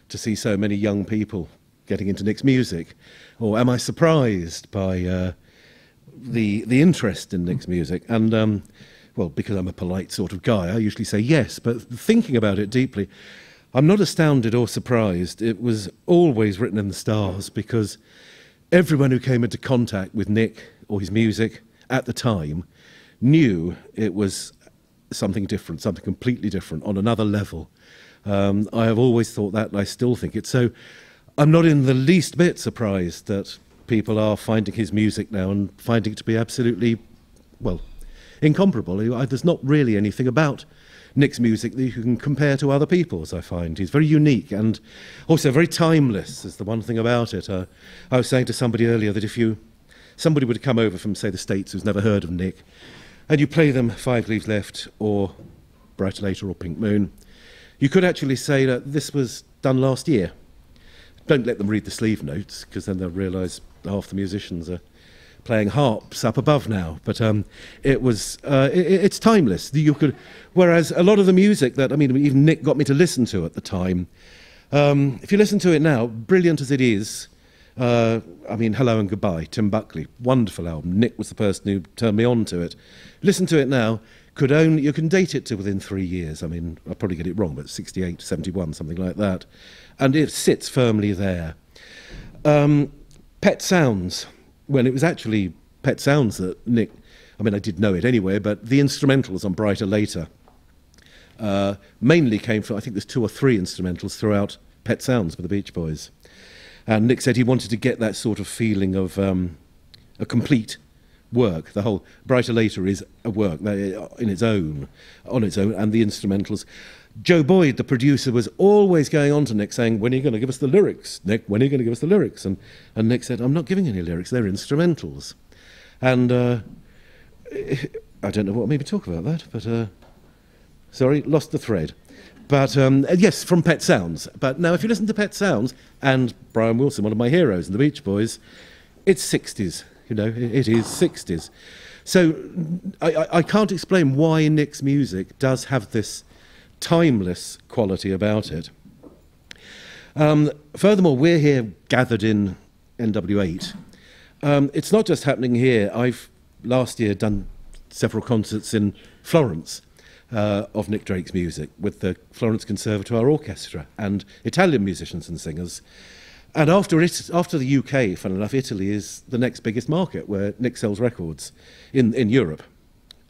to see so many young people getting into Nick's music? Or am I surprised by uh, the, the interest in Nick's music? And um, well, because I'm a polite sort of guy, I usually say yes. But thinking about it deeply, I'm not astounded or surprised. It was always written in the stars because everyone who came into contact with Nick or his music at the time knew it was something different, something completely different on another level. Um, I have always thought that, and I still think it. So I'm not in the least bit surprised that people are finding his music now and finding it to be absolutely, well, incomparable. Uh, There's not really anything about Nick's music that you can compare to other people's, I find. He's very unique and also very timeless, is the one thing about it. Uh, I was saying to somebody earlier that if you, somebody would come over from, say, the States who's never heard of Nick, and you play them Five Leaves Left or Bryter Layter or Pink Moon, you could actually say that this was done last year. Don't let them read the sleeve notes, because then they'll realise half the musicians are playing harps up above now. But um, it was uh, i it's timeless. You could, whereas a lot of the music that I mean, even Nick got me to listen to at the time. Um, if you listen to it now, brilliant as it is. Uh, I mean, Hello and Goodbye, Tim Buckley, wonderful album. Nick was the person who turned me on to it. Listen to it now. Could only you can date it to within three years. I mean, I'll probably get it wrong, but 68, 71, something like that, and it sits firmly there. Um, Pet Sounds, when it was actually Pet Sounds that Nick, I mean, I did know it anyway, but the instrumentals on Bryter Layter uh, mainly came from, I think there's two or three instrumentals throughout Pet Sounds for the Beach Boys. And Nick said he wanted to get that sort of feeling of um, a complete work. The whole Bryter Layter is a work in its own, on its own, and the instrumentals. Joe Boyd, the producer, was always going on to Nick saying, When are you going to give us the lyrics? Nick, when are you going to give us the lyrics? And, and Nick said, I'm not giving any lyrics, they're instrumentals. And uh, I don't know what made me talk about that, but uh, sorry, lost the thread. But um, yes, from Pet Sounds. But now, if you listen to Pet Sounds and Brian Wilson, one of my heroes in the Beach Boys, it's 60s. You know, it, is 60s. So I, I can't explain why Nick's music does have this timeless quality about it. Um, furthermore, we're here gathered in NW8. Um, it's not just happening here. I've last year done several concerts in Florence uh, of Nick Drake's music with the Florence Conservatoire Orchestra and Italian musicians and singers. And after, it, after the UK, fun enough, Italy is the next biggest market where Nick sells records in, in Europe.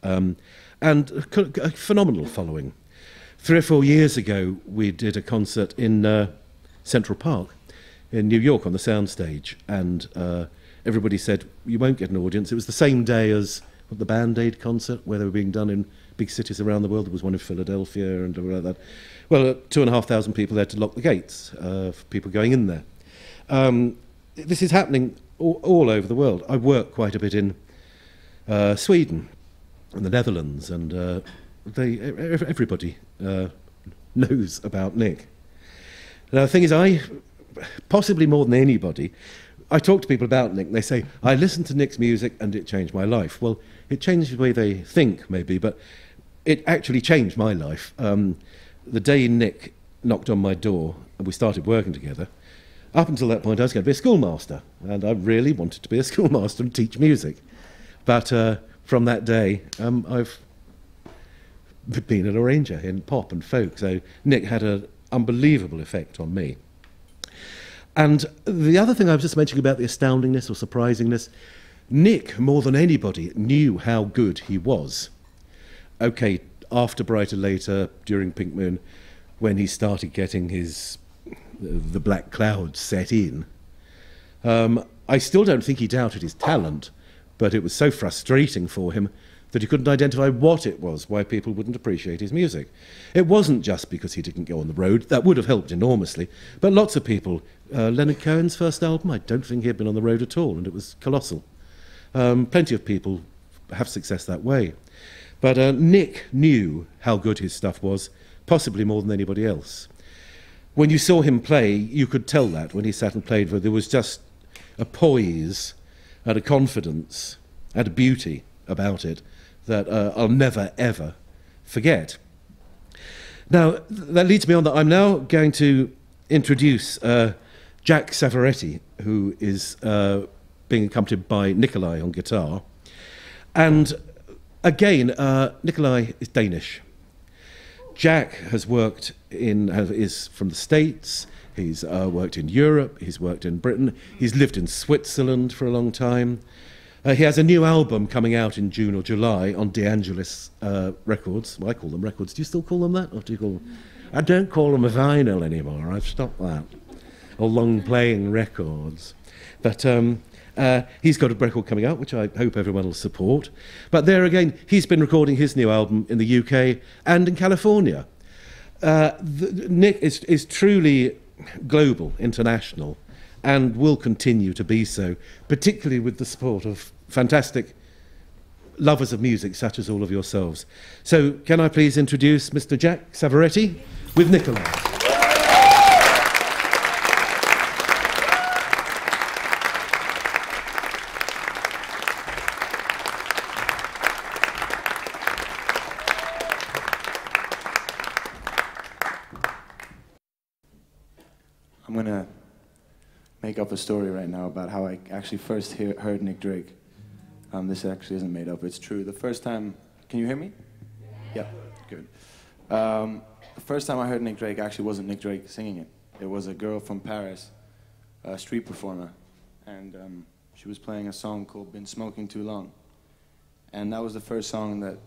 Um, and a, a phenomenal following. Three or four years ago, we did a concert in uh, Central Park in New York on the soundstage, and uh, everybody said, You won't get an audience. It was the same day as the Band Aid concert, where they were being done in big cities around the world. There was one in Philadelphia and like that. Well, uh, two and a half thousand people there to lock the gates uh, for people going in there. Um, this is happening all, all over the world. I work quite a bit in uh, Sweden and the Netherlands, and uh, they, everybody uh, knows about Nick. Now, the thing is, I, possibly more than anybody, I talk to people about Nick, and they say, I listened to Nick's music and it changed my life. Well, it changed the way they think, maybe, but it actually changed my life. Um, the day Nick knocked on my door and we started working together, up until that point, I was going to be a schoolmaster, and I really wanted to be a schoolmaster and teach music. But uh, from that day, um, I've been an arranger in pop and folk, so Nick had an unbelievable effect on me. And the other thing I was just mentioning about the astoundingness or surprisingness, Nick, more than anybody, knew how good he was. Okay, after Bryter Layter, during Pink Moon, when he started getting his the black clouds set in, um, I still don't think he doubted his talent, but it was so frustrating for him that he couldn't identify what it was why people wouldn't appreciate his music. It wasn't just because he didn't go on the road, that would have helped enormously, but lots of people. Uh, Leonard Cohen's first album, I don't think he had been on the road at all, and it was colossal. Um, plenty of people have success that way. But uh, Nick knew how good his stuff was, possibly more than anybody else. When you saw him play, you could tell that when he sat and played, there was just a poise and a confidence and a beauty about it that uh, I'll never, ever forget. Now, that leads me on that I'm now going to introduce uh, Jack Savoretti, who is uh, being accompanied by Nikolai on guitar. And again, uh, Nikolai is Danish. Jack has worked in, is from the States, he's uh, worked in Europe, he's worked in Britain, he's lived in Switzerland for a long time. Uh, he has a new album coming out in June or July on De Angelis uh, Records. Well, I call them records. Do you still call them that? Or do you call them? I don't call them a vinyl anymore. I've stopped that. or long playing records. But um, uh, he's got a record coming out, which I hope everyone will support. But there again, he's been recording his new album in the UK and in California. Uh, the, Nick is, is truly global, international, and will continue to be so, particularly with the support of fantastic lovers of music such as all of yourselves. So, can I please introduce Mr. Jack Savoretti with Nicola? I'm gonna make up a story right now about how I actually first hear, heard Nick Drake. Um, this actually isn't made up; it's true. The first time, can you hear me? Yeah, good. Um, the first time I heard Nick Drake actually wasn't Nick Drake singing it. It was a girl from Paris, a street performer, and um, she was playing a song called "Been Smoking Too Long," and that was the first song that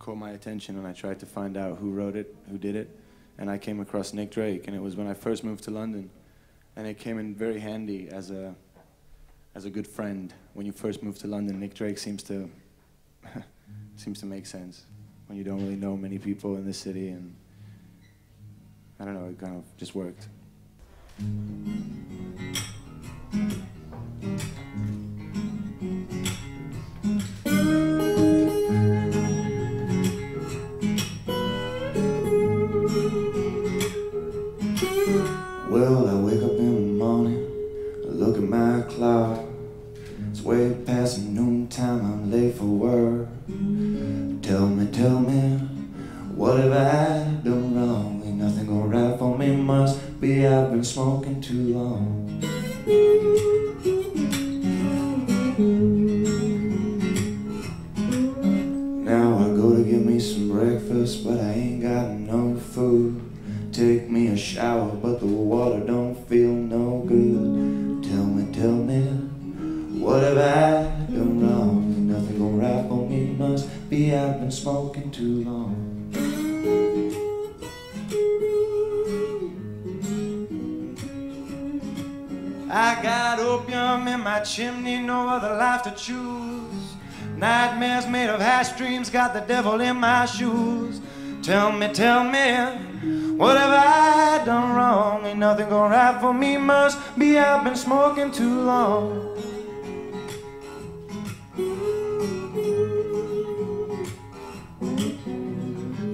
caught my attention, and I tried to find out who wrote it, who did it, and I came across Nick Drake, and it was when I first moved to London, and it came in very handy as a as a good friend. When you first move to London, Nick Drake seems to seems to make sense when you don't really know many people in the city, and I don't know, it kind of just worked. My shoes. Tell me, tell me, what have I done wrong? Ain't nothing gonna right for me, must be I've been smoking too long.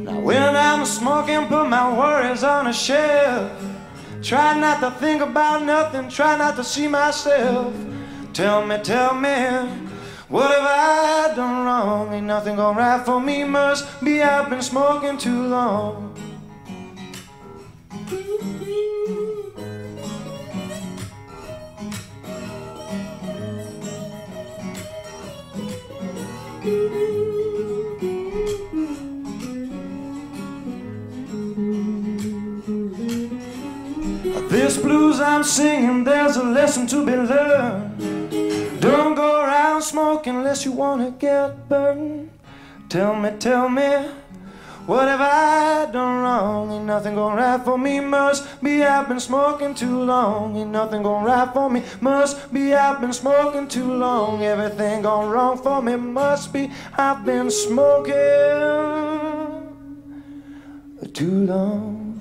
Now when I'm smoking, put my worries on a shelf. Try not to think about nothing, try not to see myself. Tell me, tell me, what have I done wrong? Ain't nothing going right for me, must be I've been smoking too long. This blues I'm singing, there's a lesson to be learned. Don't go around smoking unless you wanna get burned. Tell me, tell me, what have I done wrong? Ain't nothing gonna right for me, must be I've been smoking too long. Ain't nothing gonna right for me, must be I've been smoking too long. Everything gone wrong for me, must be I've been smoking too long.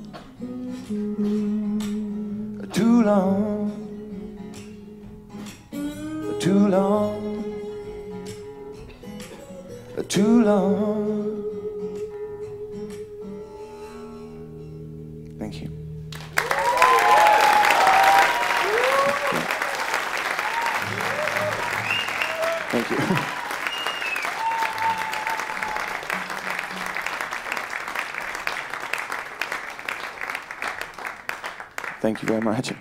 Too long, too long, too long. Thank you. Thank you. Thank you very much.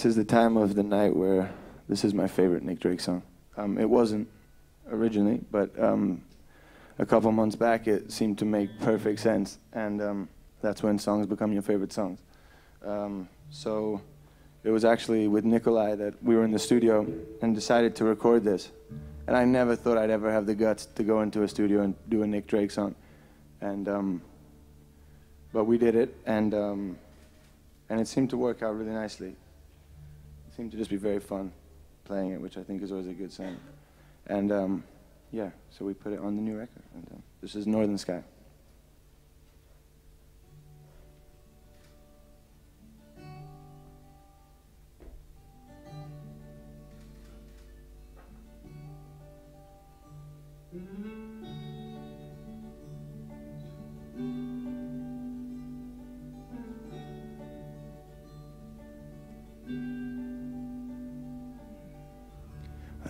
This is the time of the night where this is my favorite Nick Drake song. Um, it wasn't originally, but um, a couple months back it seemed to make perfect sense, and um, that's when songs become your favorite songs. Um, so it was actually with Nikolai that we were in the studio and decided to record this. And I never thought I'd ever have the guts to go into a studio and do a Nick Drake song. And um, but we did it, and um, and it seemed to work out really nicely. Seemed to just be very fun playing it, which I think is always a good sign. And um, yeah, so we put it on the new record. And uh, this is Northern Sky.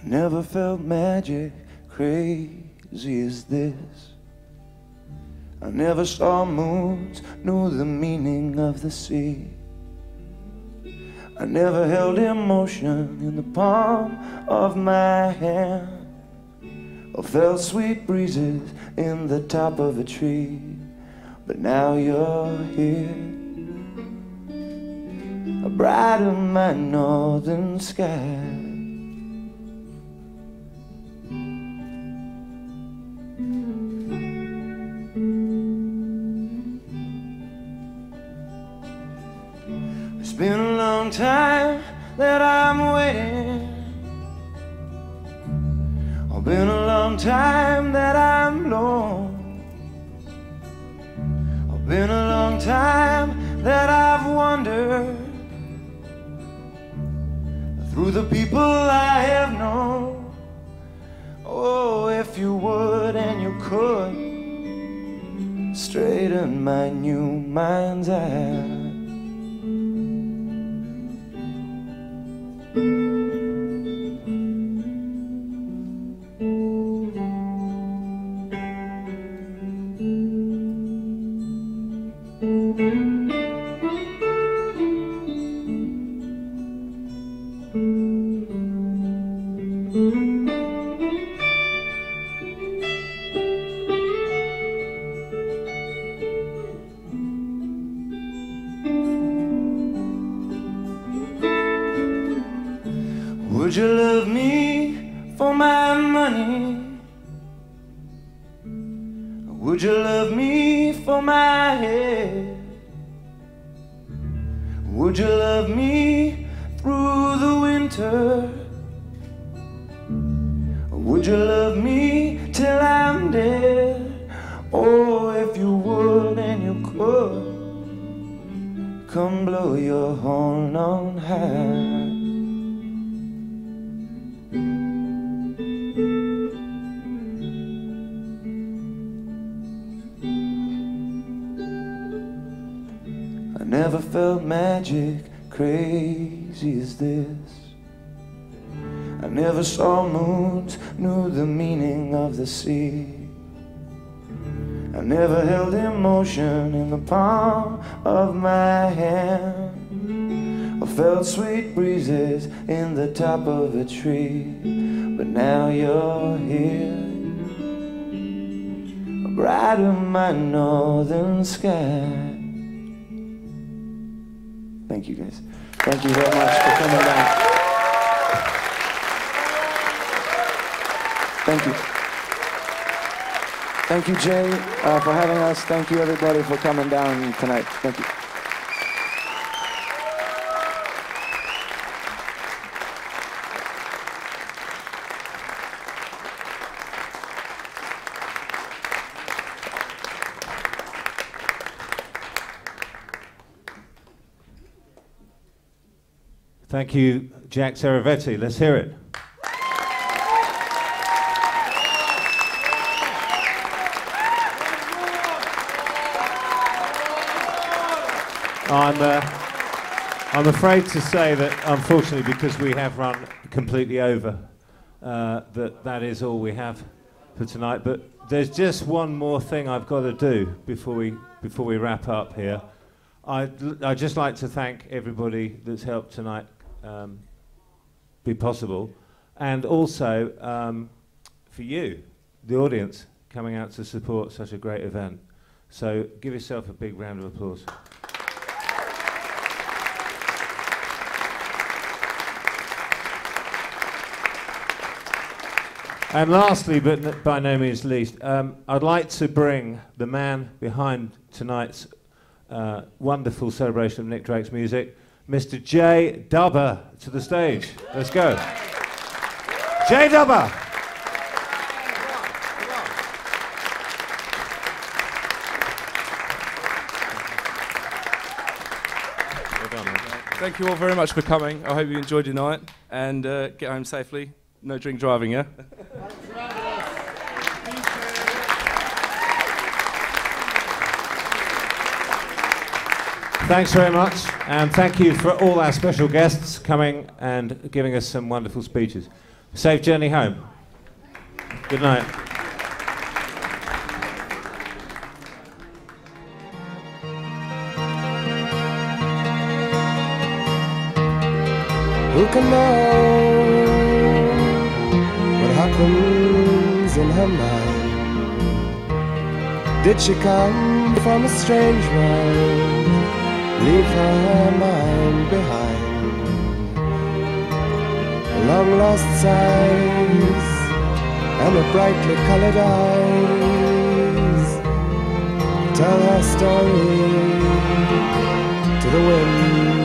I never felt magic crazy as this. I never saw moons, knew the meaning of the sea. I never held emotion in the palm of my hand or felt sweet breezes in the top of a tree. But now you're here, a bright in my northern sky. Long time that I'm waiting. It's been a long time that I'm alone. It's been a long time that I've wandered through the people I have known. Oh, if you would and you could straighten my new mind's eye. For knew the meaning of the sea. I never held emotion in the palm of my hand. I felt sweet breezes in the top of a tree. But now you're here, bright in my northern sky. Thank you guys. Thank you very much for coming down. Thank you. Thank you, Jay, uh, for having us. Thank you, everybody, for coming down tonight. Thank you. Thank you, Jack Savoretti. Let's hear it. I'm, uh, I'm afraid to say that, unfortunately, because we have run completely over, uh, that that is all we have for tonight. But there's just one more thing I've got to do before we, before we wrap up here. I'd, I'd just like to thank everybody that's helped tonight um, be possible, and also um, for you, the audience, coming out to support such a great event. So give yourself a big round of applause. And lastly, but by no means least, um, I'd like to bring the man behind tonight's uh, wonderful celebration of Nick Drake's music, Mr. Jay Dubber, to the stage. Let's go. Jay Dubber. Thank you all very much for coming. I hope you enjoyed your night and uh, get home safely. No drink driving, yeah? Thanks very much, and thank you for all our special guests coming and giving us some wonderful speeches. Safe journey home. Good night. Who can know Did she come from a strange world? Leave her mind behind. Long lost sighs and the brightly colored eyes tell her story to the wind